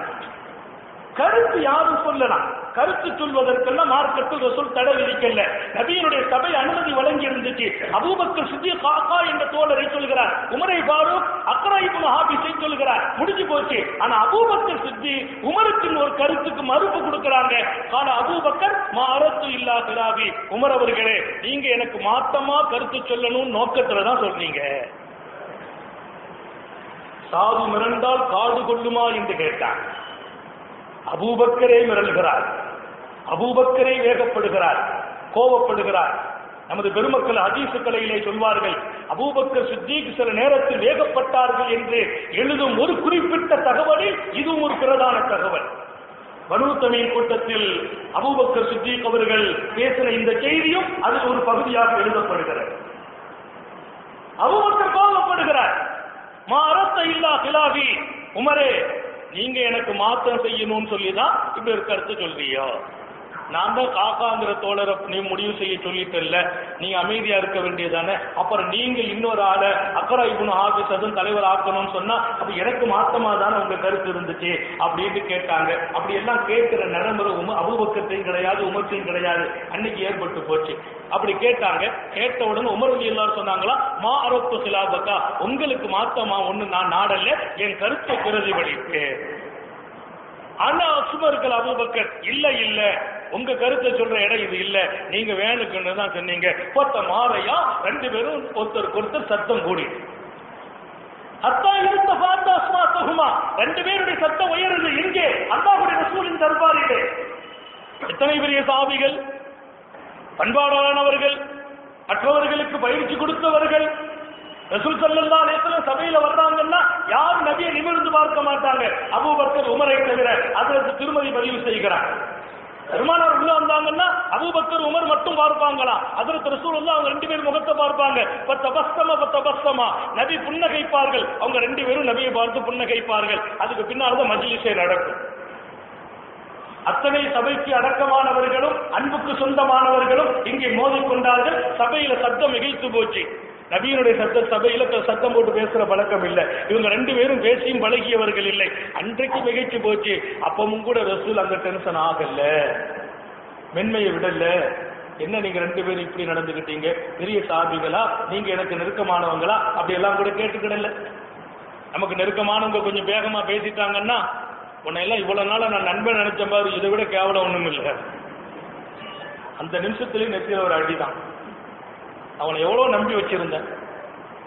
கருத்து யாரும் சொல்லலாம். கருத்து சொல்வதற்கெல்லாம் மார்க்கத்தில் ரசூல் தடை விதிக்கல. நபியினுடைய சபை அனுமதி வழங்கி இருந்துச்சு அபூபக்கர் சித்தி காக்கா என்ற தோழரை சொல்கிறார். உமரை பாரூக் அக்ரா இப்னு ஹாபிஸை சொல்கிறார். முடிஞ்சு போச்சு. ஆனா அபூபக்கர் சித்தி உமருக்கு ஒரு கருத்துக்கு மறுப்பு கொடுக்கறாங்க. ஆனா அபூபக்கர் மா அரத்து இல்லா திராவி உமர் அவர்களே நீங்க எனக்கு மாத்தமா கருத்து சொல்லணும்னு நோக்கத்துல தான் சொல்றீங்க சாது மிரண்டால் காது கொள்ளுமா என்று கேட்டான் அபூபக்கரே மிரள்கிறார். அபூபக்கரே வேகப்படுகிறார் கோபப்படுகிறார் நமது பெருமக்கள் ஹதீசு கலையிலே சொல்வார்கள் அபூபக்கர் சித்திக் சில நேரத்தில் வேகப்பட்டார்கள் என்று எழுதும் ஒரு குறிப்பிட்ட தகவலில் இதுவும் ஒரு பிரதான தகவல். பனூத்தமின் கூட்டத்தில் அபூபக்கர் சித்திக் அவர்கள் பேசின இந்த செய்தியும் அதில் ஒரு பகுதியாக எழுதப்படுகிறது. அபூபக்கர் கோபப்படுகிறார் மா அரத்த இல்லா கிலாபி உமரே நீங்க எனக்கு மாற்றம் செய்யணும்னு சொல்லி தான் இப்படி ஒரு கருத்து சொல்றியோ? நான் தான் காக்காங்கிற தோழரை நீ முடிவு செய்ய சொல்லிட்டல்ல நீங்க அமைதியா இருக்க வேண்டியதானே அப்புறம் நீங்க இன்னொரு ஆளை அக்கரா இபுன் ஆபீஸ் அதுவும் தலைவர் ஆக்கணும்னு சொன்னா அப்ப எனக்கு மாத்தமா தானே உங்க கருத்து இருந்துச்சு அப்படின்னு கேட்டாங்க. அப்படி எல்லாம் கேட்கிற நடைமுறை உம அபுபக்கத்தையும் கிடையாது உமர்த்தையும் கிடையாது. அன்னைக்கு ஏற்பட்டு போச்சு. அப்படி கேட்டாங்க. கேட்ட உடனே உமர் எல்லாரும் சொன்னாங்களா மா அரப்பு சிலாபக்கா உங்களுக்கு மாத்தமா ஒண்ணு நான் நாடல்ல என் கருத்தை பிரதிபலிப்பேன். ஆனா அசுமர்கள் அபுபக்கர் இல்ல இல்ல. உங்க கருத்தை சொல்ற இடம் இது இல்ல. நீங்க வேணுக்குன்னு தான் சொன்னீங்க. பொத்த மாறையா ரெண்டு பேரும் ஒருத்தருக்கு ஒருத்தர் சத்தம் கூடி. அத்தா இருந்த பார்த்த ரெண்டு பேருடைய சத்தம் உயருது எங்கே அல்லாஹுடைய ரசூலின் தர்பாரிலே. எத்தனை பெரிய சாவிகள் பண்பாடானவர்கள் மற்றவர்களுக்கு பயிற்சி கொடுத்தவர்கள். ரசூல் சல்லல்லா அலைஹிஸ்ஸலாம் சபையில வர்றாங்கன்னா யாரும் நபியை நிமிர்ந்து பார்க்க மாட்டாங்க? அபூபக்கர் உமரை தவிர அதற்கு திருமதி பதிவு செய்கிறார். பெருமானார் உள்ள வந்தாங்கன்னா அபுபக்கர் உமர் மட்டும் பார்ப்பாங்களாம் அதற்கு ரசூல் அவங்க ரெண்டு பேரும் முகத்தை பார்ப்பாங்க. பத்த பஸ்தம பத்த பஸ்தமா நபி புன்னகைப்பார்கள். அவங்க ரெண்டு பேரும் நபியை பார்த்து புன்னகைப்பார்கள். அதுக்கு பின்னால்தான் மஜ்லிஸே நடக்கும். அத்தனை சபைக்கு அடக்கமானவர்களும் அன்புக்கு சொந்தமானவர்களும் இங்கே மோதிக்கொண்டார்கள். சபையில சத்தம் மிகிழ்த்து போச்சு. நபியினுடைய சத்த சபையில சத்தம் போட்டு பேசுற பழக்கம் இல்லை. இவங்க ரெண்டு பேரும் பேசியும் பழகியவர்கள் இல்லை. அன்றைக்கு மிகைச்சு போச்சு. அப்பவும் கூட ரசூல் அந்த டென்ஷன் ஆகல. மென்மையை விடல. என்ன நீங்க ரெண்டு பேரும் இப்படி நடந்துகிட்டீங்க? பெரிய சாபிகளா? நீங்க எனக்கு நெருக்கமானவங்களா? அப்படி எல்லாம் கூட கேட்டுக்கிடல. நமக்கு நெருக்கமானவங்க கொஞ்சம் வேகமா பேசிட்டாங்கன்னா உன்னை எல்லாம் இவ்வளவு நாளா நான் நண்பன் நினைச்ச மாதிரி இதை விட கேவலம் ஒண்ணும் இல்லை அந்த நிமிஷத்துலயும் நெத்தியில ஒரு அடிதான். அவனை எவ்வளவு நம்பி வச்சிருந்தேன்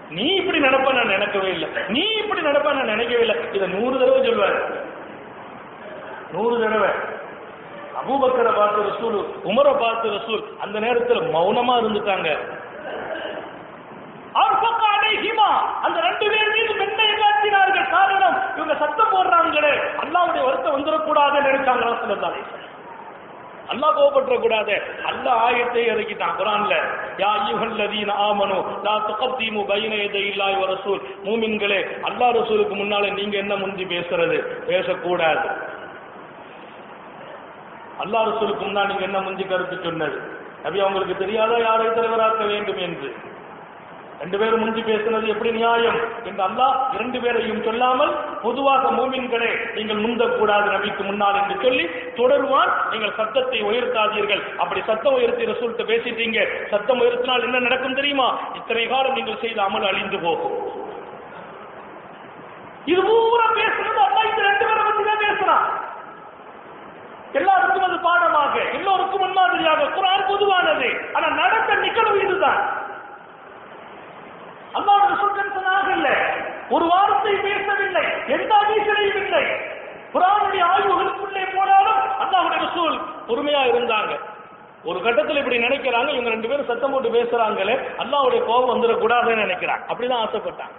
நீ இப்படி நடப்ப நான் நினைக்கவே இல்லை. நீ இப்படி நடப்ப நான் நினைக்கவே இல்லை. இதை நூறு தடவை சொல்வார். நூறு தடவை. அபூபக்கரை பார்த்து ரசூல் உமரை பார்த்து ரசூல் அந்த நேரத்துல மௌனமா இருந்துட்டாங்க. அர்ஃபக அலைஹிமா. அந்த ரெண்டு பேர் மீது மென்மையை காட்டினார்கள் காரணம் இவங்க சத்தம் போடுறாங்களே. அல்லாவுடைய வருத்தம் வந்துடக்கூடாதுன்னு நினைச்சாங்க ரசூலுல்லாஹி அல்லாஹ் கோபப்பட்டுற கூடாது அல்லாஹ் ஆயத்தை இறக்கிட்டான் குரான்ல. யா அய்யுஹல்லதீன ஆமனு லா துகத்திமு பைன இல்லாய் வ ரசூல். மூமின்களே அல்லாஹ் ரசூலுக்கு முன்னால நீங்க என்ன முந்தி பேசுறது? பேசக்கூடாது. அல்லாஹ் ரசூலுக்கு முன்னால் நீங்க என்ன முந்தி கருத்து சொன்னது? அப்படி அவங்களுக்கு தெரியாதா யாரை தலைவராக்க வேண்டும் என்று? ரெண்டு பேரும் முந்தி பேசுனது எப்படி நியாயம்? என்று அல்லாஹ் இரண்டு பேரையும் சொல்லாமல் பொதுவாக மூமின்களே நீங்கள் முந்தக்கூடாது நபிக்கு முன்னால் என்று சொல்லி தொடருவான். நீங்கள் சத்தத்தை உயர்த்தாதீர்கள். அப்படி சத்தம் உயர்த்தி ரசூல்கிட்ட பேசிட்டீங்க. சத்தம் உயர்த்தினால் என்ன நடக்கும் தெரியுமா? இத்தனை காலம் நீங்கள் செய்த அமல் அழிந்து போகும். இது பூரா பேசுறது அல்லா இந்த ரெண்டு பேரை பத்தி தான் பேசுறான் எல்லாருக்கும் அது பாடமாக எல்லோருக்கும் முன்மாதிரியாக குரான் பொதுவானது. ஆனா நடந்த நிகழ்வு இதுதான். அல்லாஹ் ரசூலுக்காக இல்லை. ஒரு வார்த்தை பேசவில்லை எந்த அதிசலையும் இல்லை. குரானுடைய ஆய்வுகளுக்குள்ளே போனாலும் அல்லாஹுடைய ரசூல் பொறுமையா இருந்தாங்க. ஒரு கட்டத்தில் இப்படி நினைக்கிறாங்க இவங்க ரெண்டு பேரும் சத்தம் போட்டு பேசுறாங்களே அல்லாவுடைய கோபம் வந்துடக்கூடாதுன்னு நினைக்கிறாங்க. அப்படிதான் ஆசைப்பட்டாங்க.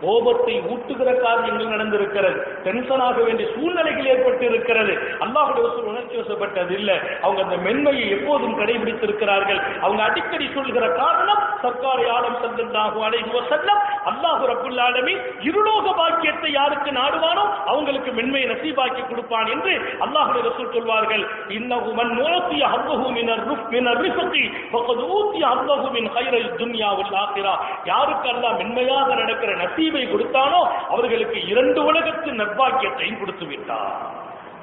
கோபத்தை ஊட்டுகிற காரியங்கள் நடந்திருக்கிறது. டென்ஷன் ஆக வேண்டிய சூழ்நிலைகள் ஏற்பட்டு இருக்கிறது அல்லாஹுடைய உணர்ச்சி வசப்பட்டது இல்லை அவங்க அந்த மென்மையை எப்போதும் கடைபிடித்திருக்கிறார்கள். அவங்க அடிக்கடி சொல்கிற காரணம் சர்க்காரை ஆலம் சல்லல்லாஹு அலைஹி வஸல்லம் அல்லாஹ் இருலோக பாக்கியத்தை யாருக்கு நாடுவானோ அவங்களுக்கு மென்மையை நசீபாக்கி கொடுப்பான் என்று அல்லாஹுடைய ரசூல் சொல்வார்கள். இன்னகு மன் ஊத்திய ஹவ்வஹு மினர் ருஃப் மினர் ரிஃபகி ஃபகத் ஊத்திய ஹவ்வஹு மின் ஹைரல் துன்யா வல் ஆகிரா யாருக்கு அல்லாஹ் மென்மையாக நடக்கிற நசீபை கொடுத்தானோ அவர்களுக்கு இரண்டு உலகத்து நற்பாக்கியத்தையும் கொடுத்து விட்டார்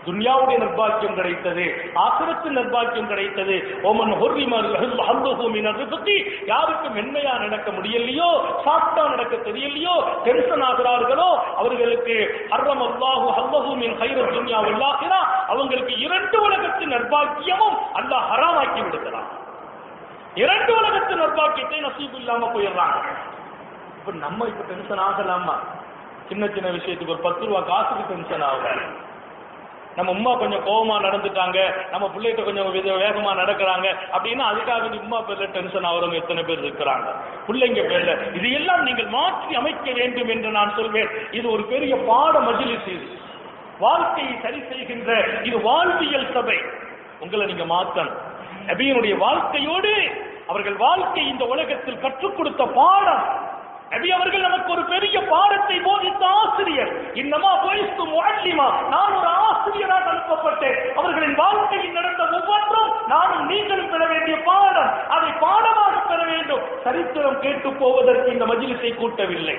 துன்யாவுடைய நிர்பாக்கியம் கிடைத்தது ஆசிரத்து நிர்பாக்கியம் கிடைத்தது. ஓமன் ஹொர்ரிமி யாருக்கு மென்மையா நடக்க முடியலையோ சாப்பிட்டா நடக்க தெரியலையோ டென்ஷன் ஆகிறார்களோ அவர்களுக்கு ஹர்ரம் அல்லாஹு ஹல்லஹூமின் ஹைர துன்யா வல்லாஹிரா அவங்களுக்கு இரண்டு உலகத்து நிர்பாக்கியமும் அல்லாஹ் ஹராமாக்கி விடுகிறான். இரண்டு உலகத்து நற்பாக்கியத்தை நசீபு இல்லாம போயிடுறாங்க. இப்ப நம்ம இப்ப டென்ஷன் ஆகலாமா? சின்ன சின்ன விஷயத்துக்கு ஒரு பத்து ரூபா காசுக்கு டென்ஷன் ஆகும். நம்ம உமா கொஞ்சம் கோபமா நடந்துட்டாங்க நம்ம பிள்ளைகிட்ட கொஞ்சம் வேகமா நடக்கிறாங்க அப்படின்னா அதுக்காக உமா பேர்ல டென்ஷன் ஆகிறவங்க எத்தனை பேர் இருக்கிறாங்க? பிள்ளைங்க பேர்ல. இது எல்லாம் நீங்கள் மாற்றி அமைக்க வேண்டும் என்று நான் சொல்வேன். இது ஒரு பெரிய பாட மஜிலிஸ் இது. வாழ்க்கையை சரி செய்கின்ற இது வாழ்வியல் சபை. உங்களை நீங்க மாத்தணும். நபியினுடைய வாழ்க்கையோடு அவர்கள் வாழ்க்கை இந்த உலகத்தில் கற்றுக் கொடுத்த பாடம். நபி அவர்கள் நமக்கு ஒரு பெரிய பாடத்தை போதித்த ஆசிரியர். இன்னமா போயிஸ்து முஅல்லிமா நான் ஒரு ஆசிரியராக அனுப்பப்பட்டேன். அவர்களின் வாழ்க்கையில் நடந்த ஒவ்வொன்றும் நானும் நீங்களும் பெற வேண்டிய பாடம். அதை பாடமாக பெற வேண்டும். சரித்திரம் கேட்டு போவதற்கு இந்த மஜிலிசை கூட்டவில்லை.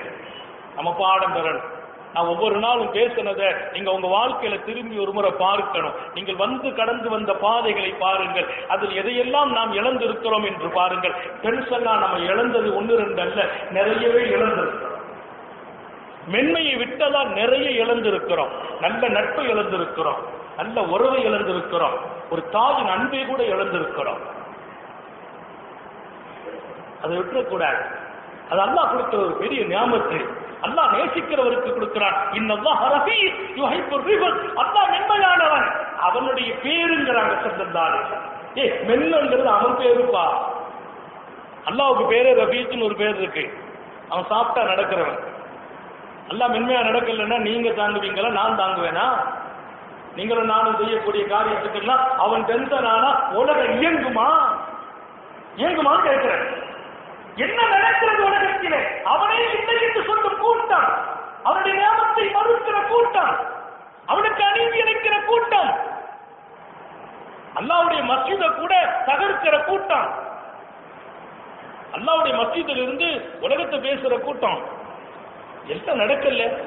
நம்ம பாடம் பெறணும். நான் ஒவ்வொரு நாளும் பேசுனதை நீங்க உங்க வாழ்க்கையில திரும்பி ஒரு முறை பார்க்கணும். நீங்கள் வந்து கடந்து வந்த பாதைகளை பாருங்கள். அதில் எதையெல்லாம் நாம் இழந்திருக்கிறோம் என்று பாருங்கள். பெருசெல்லாம் நம்ம இழந்தது ஒன்று ரெண்டு அல்ல நிறையவே இழந்திருக்கிறோம். மென்மையை விட்டதா நிறைய இழந்திருக்கிறோம். நல்ல நட்பை இழந்திருக்கிறோம். நல்ல உறவை இழந்திருக்கிறோம். ஒரு தாயின் அன்பை கூட இழந்திருக்கிறோம். அதை விட்டுறக்கூடாது. அது அல்லாஹ் கொடுக்கிற ஒரு பெரிய ஞாபகத்தை அல்லாஹ் நேசிக்கிறவருக்கு கொடுக்கிறான். இன்னல்லாஹ் ரஃபீக் யுஹிப்புர் ரிஃபல் அல்லாஹ் மென்மையானவன் அவனுடைய பேருங்கிறாங்க சத்தந்தாரு ஏ மென்னங்கிறது அவன் பேருப்பா. அல்லாவுக்கு பேரே ரஃபீக்னு ஒரு பேர் இருக்கு. அவன் சாப்பிட்டா நடக்கிறவன். அல்லாஹ் மென்மையா நடக்கலைன்னா நீங்க தாங்குவீங்களா? நான் தாங்குவேனா? நீங்களும் நானும் செய்யக்கூடிய காரியத்துக்கெல்லாம் அவன் டென்ஷன் ஆனா உலகம் இயங்குமா? இயங்குமான்னு கேட்கிறேன். என்ன நடக்கிறது உலகத்திலே? அவனே இல்லை என்று சொல்லும் கூட்டம். அவனுடைய ஞாபகத்தை மறுக்கிற கூட்டம். அவனுக்கு அநீதி இணைக்கிற கூட்டம். அல்லாவுடைய மஸ்ஜித கூட தகர்க்கிற கூட்டம். அல்லாவுடைய மஸ்ஜிதில் இருந்து உலகத்தை பேசுற கூட்டம். எல்லாம் நடக்கல.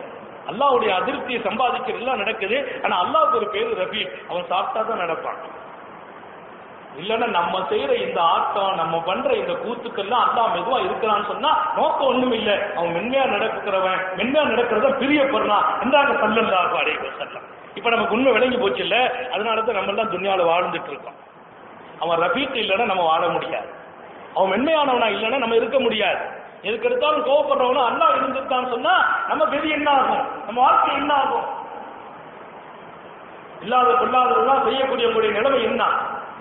அல்லாவுடைய அதிருப்தியை சம்பாதிக்கிறது எல்லாம் நடக்குது. ஆனா அல்லாவுக்கு ஒரு பேரு ரபி அவன் சாப்பிட்டா தான் நடப்பான். இல்லைன்னா நம்ம செய்யற இந்த ஆட்டம் நம்ம பண்ற இந்த கூத்துக்கெல்லாம் அல்லாஹ் மெதுவா இருக்கிறான்னு சொன்னா நோக்கம் ஒண்ணும் இல்ல. அவன் மென்மையா நடக்கிறவன் மென்மையா நடக்கிறத பிரியப்படுறான் இந்தாங்க சல்லல்லாஹு அலைஹி வஸல்லம். இப்ப நமக்கு உண்மை விளங்கி போச்சு இல்ல? அதனாலதான் நம்ம எல்லாம் துன்யால வாழ்ந்துட்டு இருக்கோம். அவன் ரஃபீக் இல்லைன்னா நம்ம வாழ முடியாது. அவன் மென்மையானவனா இல்லைன்னா நம்ம இருக்க முடியாது. எதுக்கு எடுத்தாலும் கோவப்படுறவனா அண்ணா இருந்துட்டான்னு சொன்னா நம்ம கதி என்ன ஆகும்? நம்ம வாழ்க்கை என்ன ஆகும்? இல்லாத கொள்ளாதவெல்லாம் செய்யக்கூடியவங்களுடைய நிலைமை என்ன?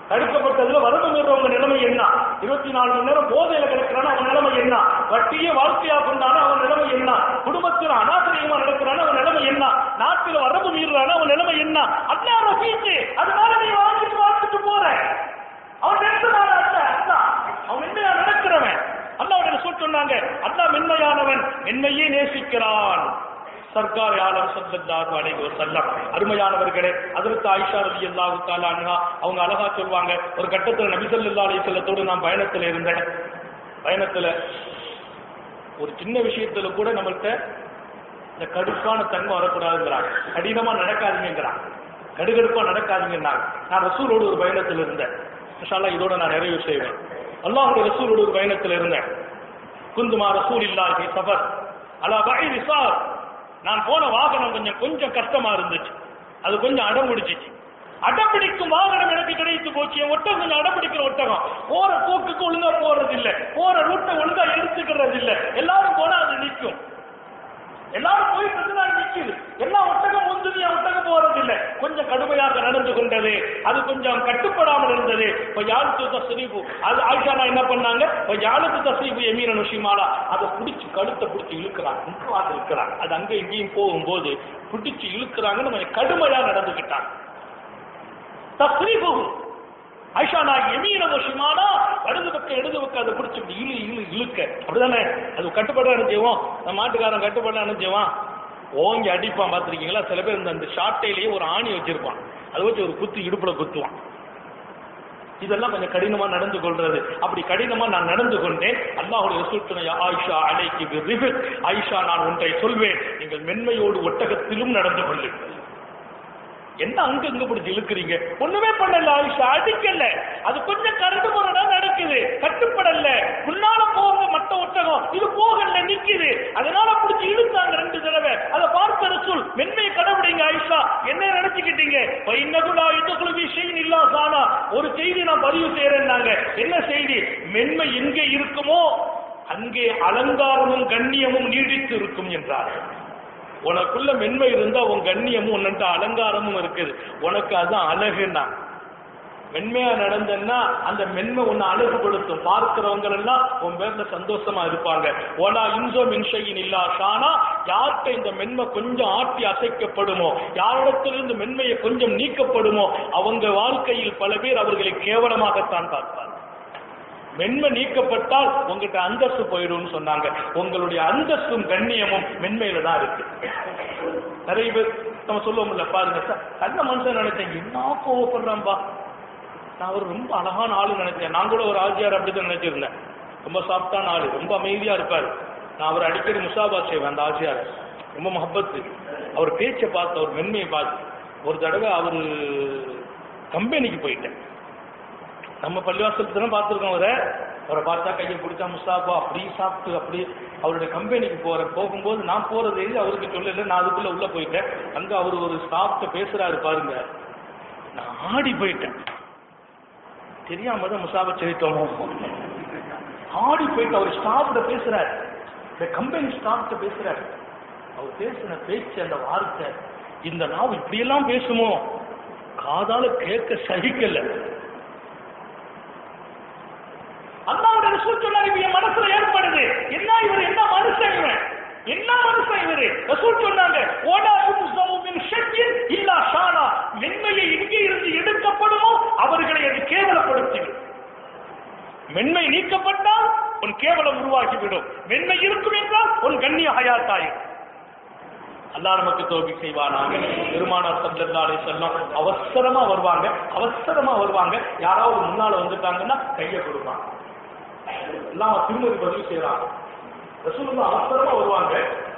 தடுக்கப்பட்டதுல வரம்பு மீறவங்க நிலைமை என்ன? இருபத்தி நாலு மணி நேரம் போதையில கிடக்கிறான அவன் நிலைமை என்ன? வட்டியே வாழ்க்கையா கொண்டான அவன் நிலைமை என்ன? குடும்பத்தில் அநாகரிகமா நடக்கிறான அவன் நிலைமை என்ன? நாட்டில் வரம்பு மீறான அவன் நிலைமை என்ன? அண்ணா ரசீச்சு அதனால நீ வாங்கிட்டு வாழ்ந்துட்டு போற. அவன் நினைச்சதான அல்ல அண்ணா அவன் மென்மையா நடக்கிறவன். அல்லாவுடைய சொல் சொன்னாங்க அண்ணா மென்மையானவன் என்னையே நேசிக்கிறான். சர்க்கார் ஆலம் சல்லல்லாஹு அலைஹி வஸல்லம். அருமையானவர்களே அதற்கு ஆயிஷா ரலியல்லாஹு தஆலா அன்ஹா அவங்க அழகா சொல்வாங்க ஒரு கட்டத்துல நபிசல்லா ஸல்லல்லாஹு செல்லத்தோடு நான் பயணத்துல இருந்தேன். பயணத்துல ஒரு சின்ன விஷயத்துல கூட நம்மள்கிட்ட இந்த கடுப்பான தன்மை வரக்கூடாதுங்கிறாங்க. கடினமா நடக்காதுங்கிறாங்க கடுகடுப்பா நடக்காதுங்கிறாங்க நான் ரசூலோடு ஒரு பயணத்தில் இருந்தேன். விஷாலா இதோட நான் நிறைவு செய்வேன். அல்லாஹுடைய ரசூலோடு ஒரு பயணத்தில் இருந்தேன். குந்துமா ரசூல் இல்லாஹி சபர் அலா பாய் விசார். நான் போன வாகனம் கொஞ்சம் கொஞ்சம் கஷ்டமா இருந்துச்சு. அது கொஞ்சம் அடம் பிடிச்சிச்சு. அடம் பிடிக்கும் வாகனம் எனக்கு கிடைத்து போச்சு. என் ஒட்டகம் கொஞ்சம் அடம் பிடிக்கிற ஒட்டகம். போற போக்குக்கு ஒழுங்கா போறது இல்ல போற ரூட்டை ஒழுங்கா எடுத்துக்கிறது இல்ல எல்லாரும் போனா அது நிற்கும். எல்லாரும் போயிட்டு இருந்து நான் நிக்குது எல்லா ஒட்டகம் முந்துது என் ஒட்டகம் கொஞ்சம் கடுமையாக நடந்து கொண்டது. அது கொஞ்சம் கட்டுப்படாமல் இருந்தது. இப்போ யாருக்கு தஸ்ரீபு? அது ஆயிஷா என்ன பண்ணாங்க? இப்போ யாருக்கு தஸ்ரீபு எமீன நுஷிமாலா அதை பிடிச்சி கழுத்தை பிடிச்சி இழுக்கிறாங்க. முக்கியமாக இருக்கிறாங்க அது அங்க இங்கேயும் போகும்போது பிடிச்சி இழுக்கிறாங்கன்னு கொஞ்சம் கடுமையா நடந்துக்கிட்டாங்க தஸ்ரீபு ஐஷா நான் எமீன விஷயமானா வடது பக்கம் இடது பக்கம் அதை பிடிச்சி இழு இழு இழுக்க. அப்படிதானே? அது கட்டுப்பட செய்வோம்? நம்ம மாட்டுக்காரன் கட்டுப்பட செய்வான்? ஓங்கி அடிப்பான் பார்த்திருக்கீங்களா? சில பேர் இந்த அந்த ஷார்ட்டையிலேயே ஒரு ஆணி வச்சிருப்பான். அதை வச்சு ஒரு குத்து இடுப்புல குத்துவான். இதெல்லாம் கொஞ்சம் கடினமா நடந்து கொள்றது. அப்படி கடினமா நான் நடந்து கொண்டேன். அல்லாஹுடைய ரசூல் ஆயிஷா அலைக்கு ஆயிஷா நான் ஒன்றை சொல்வேன். நீங்கள் மென்மையோடு ஒட்டகத்திலும் நடந்து கொள்ளுங்கள். என்ன அங்க இங்க பிடிச்சி இழுக்கிறீங்க ஒண்ணுமே பண்ணல ஆயுஷா அடிக்கல. அது கொஞ்சம் கரண்டு முறைடா நடக்குது. கட்டுப்படல. முன்னால போக மத்த ஒட்டகம். இது போகல நிக்குது. அதனால பிடிச்சி இழுத்தாங்க ரெண்டு தடவை. அதை பார்த்த ரசூல் மென்மையை கடைபிடிங்க ஆயிஷா. என்ன நினைச்சுக்கிட்டீங்க? இந்த குழுவி விஷயம் இல்லா சானா. ஒரு செய்தி நான் பதிவு செய்யறேன்னாங்க என்ன செய்தி? மென்மை எங்கே இருக்குமோ அங்கே அலங்காரமும் கண்ணியமும் நீடித்து இருக்கும் என்றார்கள். உனக்குள்ள மென்மை இருந்தா உன் கண்ணியமும் உன்னிட்ட அலங்காரமும் இருக்குது. உனக்கு அதுதான் அழகுன்னா. மென்மையா நடந்தன்னா அந்த மென்மை உன்னை அழகுபடுத்தும் பார்க்கிறவங்க எல்லாம் உன் பேர்ல சந்தோஷமா இருப்பாங்க. ஓனா இன்சோ மின்ஷையின் இல்லா ஷானா. யார்கிட்ட இந்த மென்மை கொஞ்சம் ஆட்டி அசைக்கப்படுமோ? யாரிடத்திலிருந்து மென்மையை கொஞ்சம் நீக்கப்படுமோ? அவங்க வாழ்க்கையில் பல பேர் அவர்களை கேவலமாகத்தான் பார்ப்பார் மென்மை நீக்கப்பட்டால் உங்ககிட்ட அந்தஸ்து போயிடும்னு சொன்னாங்க. உங்களுடைய அந்தஸ்தும் கண்ணியமும் மென்மையில தான் இருக்கு. நிறைய பேர் நம்ம சொல்லுவோம்ல பாருங்க சார் நல்ல மனுஷன் நினைச்சேன். என்ன கோவப்படுறான்பா? நான் அவர் ரொம்ப அழகான ஆளு நினைச்சேன். நான் கூட ஒரு ஆஜியார் அப்படிதான் நினைச்சிருந்தேன். ரொம்ப சாஃப்டான ஆளு ரொம்ப அமைதியா இருப்பாரு. நான் அவர் அடிக்கடி முசாபா செய்வேன் அந்த ஆஜியார் ரொம்ப மஹப்பத்து அவர் பேச்சை பார்த்து அவர் மென்மையை பார்த்து. ஒரு தடவை அவர் கம்பெனிக்கு போயிட்டேன். நம்ம பள்ளிவாசலுக்கு தானே பார்த்துருக்கோம் அவரை அவரை பார்த்தா கையை பிடிச்சா முஸ்தாபா அப்படி சாப்பிட்டு அப்படி அவருடைய கம்பெனிக்கு போற போகும்போது நான் போறது எது அவருக்கு சொல்லல நான் அதுக்குள்ள உள்ள போயிட்டேன். அங்க அவர் ஒரு ஸ்டாஃப்ட்ட பேசுறாரு பாருங்க. நான் ஆடி போயிட்டேன். தெரியாம தான் முசாபா செலுத்தோமோ ஆடி போயிட்டு அவர் ஸ்டாஃப்ட பேசுறாரு. இந்த கம்பெனி ஸ்டாஃப்ட பேசுறாரு. அவர் பேசின பேச்சு அந்த வார்த்தை இந்த நாவ் இப்படியெல்லாம் பேசுமோ? காதால கேட்க சகிக்கல அல்லாவுடைய ரசூல் சொன்னார் இது என் வருது என்ன இவர் என்ன மனுஷன் இவன் என்ன மனுஷன் இவரு? ரசூல் சொன்னாங்க ஓடா மின் ஷக்கின் இல்லா ஷானா. மென்மையை எங்கே இருந்து எடுக்கப்படுமோ அவர்களை அது கேவலப்படுத்திவிடும். மென்மை நீக்கப்பட்டால் உன் கேவலம் உருவாகிவிடும். மென்மை இருக்கும் என்றால் உன் கண்ணிய ஹயாத்தாயும் அல்லா நமக்கு தோல்வி செய்வானாங்க பெருமானார் சல்லல்லாஹு அலைஹி அவசரமா வருவாங்க அவசரமா வருவாங்க. யாராவது முன்னால வந்துட்டாங்கன்னா கையை கொடுப்பாங்க. இல்லாம திருமதி பதிவு செய்யறாங்க. ரசூலுல்லா அவசரமா வருவாங்க.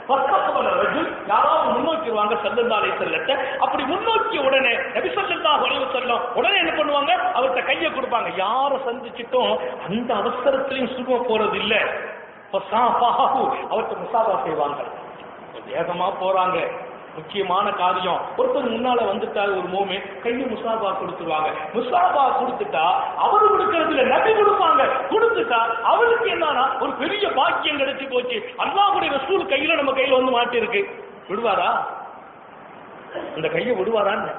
பத்தப்பல ரஜுல் யாராவது முன்னோக்கிடுவாங்க சல்லல்லாஹு செல்லத்தை அப்படி முன்னோக்கிய உடனே நபி சந்தா வலிவு செல்லும் உடனே என்ன பண்ணுவாங்க? அவர்கிட்ட கையை கொடுப்பாங்க. யாரை சந்திச்சிட்டும் அந்த அவசரத்திலையும் சுரும போறது இல்ல அவர்கிட்ட முசாபா செய்வாங்க. வேகமா போறாங்க. முக்கியமான காரியம். ஒருத்தர் முன்னால வந்துட்டாரு ஒரு மோமே கையை முசாபா கொடுத்துருவாங்க. முசாபா கொடுத்துட்டா அவரு கொடுக்கறதுல நபி கொடுப்பாங்க. கொடுத்துட்டா அவருக்கு என்னன்னா ஒரு பெரிய பாக்கியம் கிடைச்சு போச்சு. அல்லாஹுடைய ரசூல் கையில நம்ம கையில வந்து மாட்டிருக்கு விடுவாரா? அந்த கையை விடுவாரான்னு.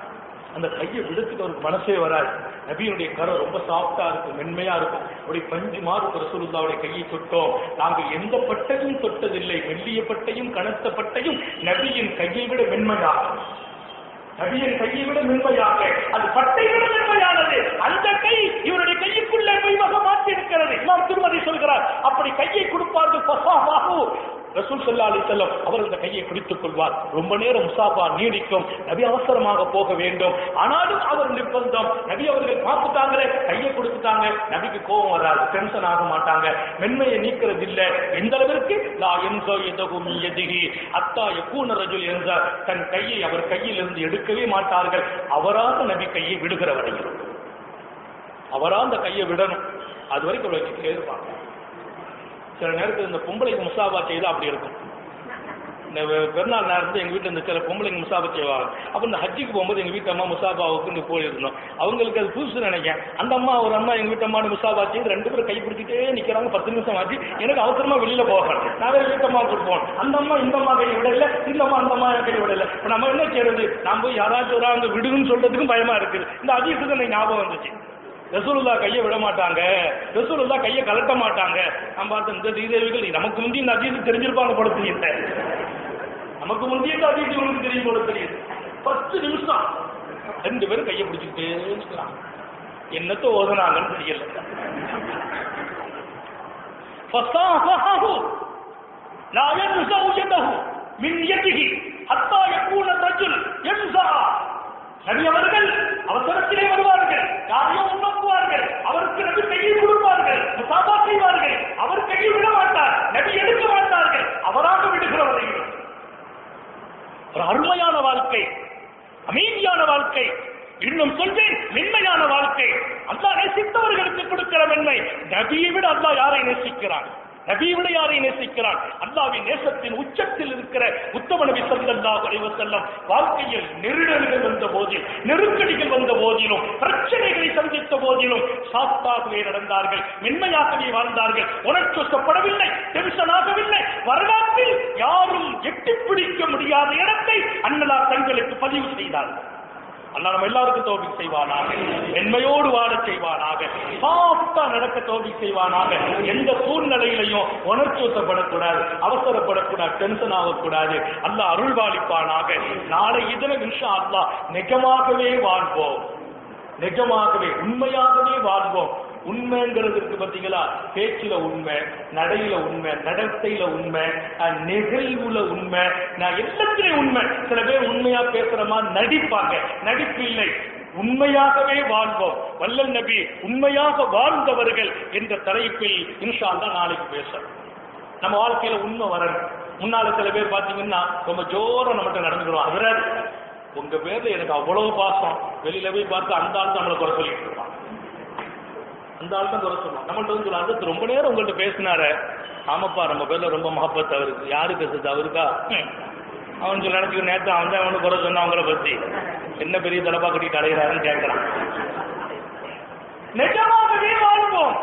அந்த கையை விடுத்துட்டு அவருக்கு மனசே வராது. நபியினுடைய கரம் ரொம்ப சாஃப்டா இருக்கும் மென்மையா இருக்கும். அப்படி பஞ்சு மார்க் ரசூலுல்லாவுடைய கையை தொட்டோம். நாங்கள் எந்த பட்டையும் தொட்டதில்லை மெல்லிய பட்டையும் கனத்த பட்டையும் நபியின் கையை விட மென்மையாக. நபியின் கையை விட மென்மையாக. அது பட்டை விட மென்மையானது. அந்த கை இவருடைய கையுக்குள்ளே மெய்வாக மாற்றி இருக்கிறது. இமாம் திருமதி சொல்கிறார் அப்படி கையை கொடுப்பார்கள் பசாஹு ரசூல் சல்லா அலி செல்லம் அவர் அந்த கையை பிடித்துக் கொள்வார். ரொம்ப நேரம் முசாபா நீடிக்கும். நபி அவசரமாக போக வேண்டும். ஆனாலும் அவர் நிர்பந்தம். நபி அவர்கள் பார்த்துட்டாங்க கையை கொடுத்துட்டாங்க. நபிக்கு கோபம் வராது டென்ஷன் ஆக மாட்டாங்க. மென்மையை நீக்கிறது இல்ல எந்த அளவிற்கு? லா என்சோ எதகும் எதிகி அத்தா எக்கூன ரஜுல் என்றார் தன் கையை அவர் கையில் இருந்து எடுக்கவே மாட்டார்கள். அவராக நபி கையை விடுகிற வரையில். அவரா அந்த கையை விடணும். அது வரைக்கும் வச்சுட்டே இருப்பாங்க சில நேரத்தில் இந்த பொம்பளைக்கு முசாபா செய்தால் அப்படி இருக்கும். இந்த பெருநாள் நேரத்தில் எங்கள் வீட்டில் இந்த சில பொம்பளைங்க முசாபா செய்வாங்க. அப்போ இந்த ஹஜ்ஜுக்கு போகும்போது எங்கள் வீட்டு அம்மா முசாபாவுக்கு போயிருந்தோம். அவங்களுக்கு அது புதுசு நினைக்கிறேன். அந்த அம்மா ஒரு அம்மா எங்கள் வீட்டு அம்மா முசாபா செய்து ரெண்டு பேரும் கை பிடிச்சிட்டே நிற்கிறாங்க பத்து நிமிஷம் ஆச்சு. எனக்கு அவசரமாக வெளியில் போகணும் நான் வேறு வீட்டு அம்மா கொடுப்போம் அந்த அம்மா இந்த அம்மா கையை விடல. இந்த அம்மா அந்த அம்மா கையை விடல. இப்போ நம்ம என்ன செய்யறது? நம்ம யாராச்சும் ஒரு அங்கே விடுன்னு சொல்றதுக்கும் பயமாக இருக்குது இந்த அதிகத்துக்கு எனக்கு ஞாபகம் வந்துச்சு. ரசூலுல்லா கையை விட மாட்டாங்க ரசூலுல்லா கையை கலட்ட மாட்டாங்க நான் பார்த்த இந்த தீதேவிகள் நமக்கு முந்தி இந்த அதிகம் தெரிஞ்சிருப்பாங்க போல தெரியல நமக்கு முந்தைய இந்த அதிகம் இவங்களுக்கு தெரியும் போல தெரியுது பத்து நிமிஷம் ரெண்டு பேரும் கையை பிடிச்சிக்கிட்டே இருக்கலாம் என்னத்த ஓதுனாங்கன்னு தெரியல فصافحه لا ينزع يده من يده حتى يكون الرجل ينزع நபி அவர்கள் அவசரத்திலே வருவார்கள். காரியம் உணர்த்துவார்கள். அவருக்கு நபி கையை கொடுப்பார்கள். முசாபா செய்வார்கள். அவர் கையை விட மாட்டார். நபி எடுக்க மாட்டார்கள். அவராக விடுகிறவரை ஒரு அருமையான வாழ்க்கை. அமைதியான வாழ்க்கை. இன்னும் சொல்வேன் மென்மையான வாழ்க்கை. அல்லாஹ் நேசித்தவர்களுக்கு கொடுக்கிற மென்மை. நபியை விட அல்லாஹ் யாரை நேசிக்கிறான்? நபியை யாரை நேசிக்கிறான். அல்லாவின் நேசத்தின் உச்சத்தில் இருக்கிற உத்தம நபி ஸல்லல்லாஹு அலைஹி வாழ்க்கையில் நெருடல்கள் வந்த போதிலும் நெருக்கடிகள் வந்த போதிலும் பிரச்சனைகளை சந்தித்த போதிலும் சாஸ்தாகவே நடந்தார்கள் மென்மையாகவே வாழ்ந்தார்கள். உணர்ச்சொசப்படவில்லை டென்ஷனாகவில்லை வரலாற்றில் யாரும் எட்டி பிடிக்க முடியாத இடத்தை அண்ணலார் தங்களுக்கு பதிவு செய்தார்கள். அண்ணா நம்ம எல்லாருக்கும் தோல்வி செய்வானாக. மென்மையோடு வாழச் செய்வானாக. சாஃப்டா நடக்க தோல்வி செய்வானாக. எந்த சூழ்நிலையிலையும் உணர்ச்சியூட்டப்படக்கூடாது அவசரப்படக்கூடாது டென்ஷன் ஆகக்கூடாது. அல்லாஹ் அருள்வாளிப்பானாக. நாளை இதன விஷயம் அல்லாஹ் நிஜமாகவே வாழ்வோம். நிஜமாகவே உண்மையாகவே வாழ்வோம். உண்மைங்கிறதுக்கு பார்த்தீங்களா? பேச்சுல உண்மை நடையில உண்மை நடத்தையில உண்மை நிகழ்வுல உண்மை. நான் எல்லாத்திலையும் உண்மை. சில பேர் உண்மையா பேசுறமா நடிப்பாங்க. நடிப்பு இல்லை. உண்மையாகவே வாழ்வோம். வல்லல் நபி உண்மையாக வாழ்ந்தவர்கள் என்ற தலைப்பில் இன்ஷா தான் நாளைக்கு பேசுறோம் நம்ம வாழ்க்கையில உண்மை வரணும். முன்னால சில பேர் பாத்தீங்கன்னா ரொம்ப ஜோரம் நம்மகிட்ட நடந்துக்கிறோம் அவராது உங்க பேர்ல எனக்கு அவ்வளவு பாசம். வெளியில போய் பார்த்து அந்த ஆள் நம்மளை குறை சொல்லிட்டு இருப்பான் அந்த ஆள் தான் குறை சொல்லுவோம் நம்மள்ட்ட வந்து சொல்லுவான் அந்த ரொம்ப நேரம் உங்கள்ட்ட பேசினாரு. ஆமாப்பா நம்ம பேர்ல ரொம்ப மகப்பத் அவருக்கு யாரு பேசுறது அவருக்கா அவன் சொல்ல நினைச்சு நேற்று அவன் தான் அவனுக்கு குறை சொன்னான் அவங்கள பத்தி. என்ன பெரிய தலைப்பா கட்டிட்டு அலைகிறாருன்னு கேட்கறான். நிஜமாகவே வாழ்வோம்.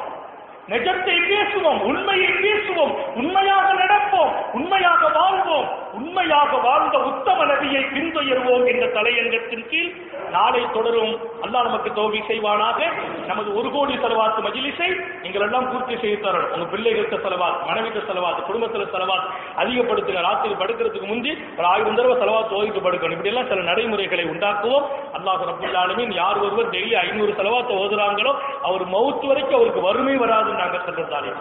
நிஜத்தை பேசுவோம் உண்மையை பேசுவோம் உண்மையாக நடப்போம் உண்மையாக வாழ்வோம் உண்மையாக வாழ்ந்த உத்தம நபியை பின்தொயர்வோம் என்ற தலையங்கத்தின் கீழ் நாளை தொடரும். அல்லா நமக்கு தோல்வி செய்வானாக. நமது ஒரு கோடி செலவாத்து மஜிலிசை நீங்கள் எல்லாம் பூர்த்தி செய்து தரணும். உங்க பிள்ளைகளுக்கு செலவாத் மனைவிக்கு செலவாத் குடும்பத்தில் செலவாத் அதிகப்படுத்துங்க ராத்திரி படுக்கிறதுக்கு முந்தி ஒரு ஆயிரம் தடவை செலவாத்து ஓய்வு படுக்கணும். இப்படி எல்லாம் சில நடைமுறைகளை உண்டாக்குவோம். அல்லாஹ் ரபுல் யார் ஒருவர் டெய்லி ஐநூறு செலவாத்த ஓதுறாங்களோ அவர் மவுத்து வரைக்கும் அவருக்கு வறுமை வராதுன்னு நாங்க சொல்றதாலே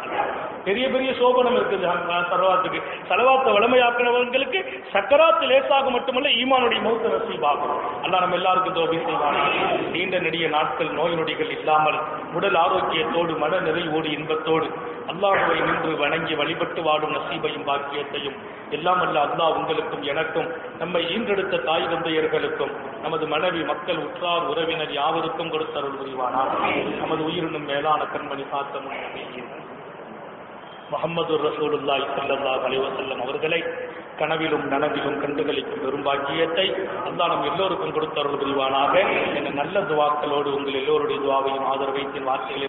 பெரிய பெரிய சோபனம் இருக்குது செலவாத்துக்கு. செலவாத்த வளமையாக்கினவங்களுக்கு சக்கராத்து லேசாக மட்டுமல்ல ஈமானுடைய மௌத்த நசீபாகும். அல்லா நம்ம எல்லாருக்கும் தோபி செய்வாங்க நீண்ட நெடிய நாட்கள் நோய் நொடிகள் இல்லாமல் உடல் ஆரோக்கியத்தோடு மன நிறைவோடு இன்பத்தோடு அல்லாஹுவை நின்று வணங்கி வழிபட்டு வாடும் நசீபையும் பாக்கியத்தையும் எல்லாம் அல்ல அல்லாஹ் உங்களுக்கும் எனக்கும் நம்மை ஈன்றெடுத்த தாய் தந்தையர்களுக்கும் நமது மனைவி மக்கள் உற்றார் உறவினர் யாவருக்கும் கொடுத்தருள் புரிவானார் நமது உயிரினும் மேலான கண்மணி சாத்தமும் முகமது ரசூலுல்லாய் ஸல்லல்லாஹு அலைஹி அவர்களை கனவிலும் நனவிலும் கண்டுகளிக்கும் பெரும்பாக்கியத்தை அல்லா நம் எல்லோருக்கும் கொடுத்தருள் புரிவானாக. என நல்ல துவாக்களோடு உங்கள் எல்லோருடைய துவாவையும் ஆதரவைத்தின் வார்த்தைகளை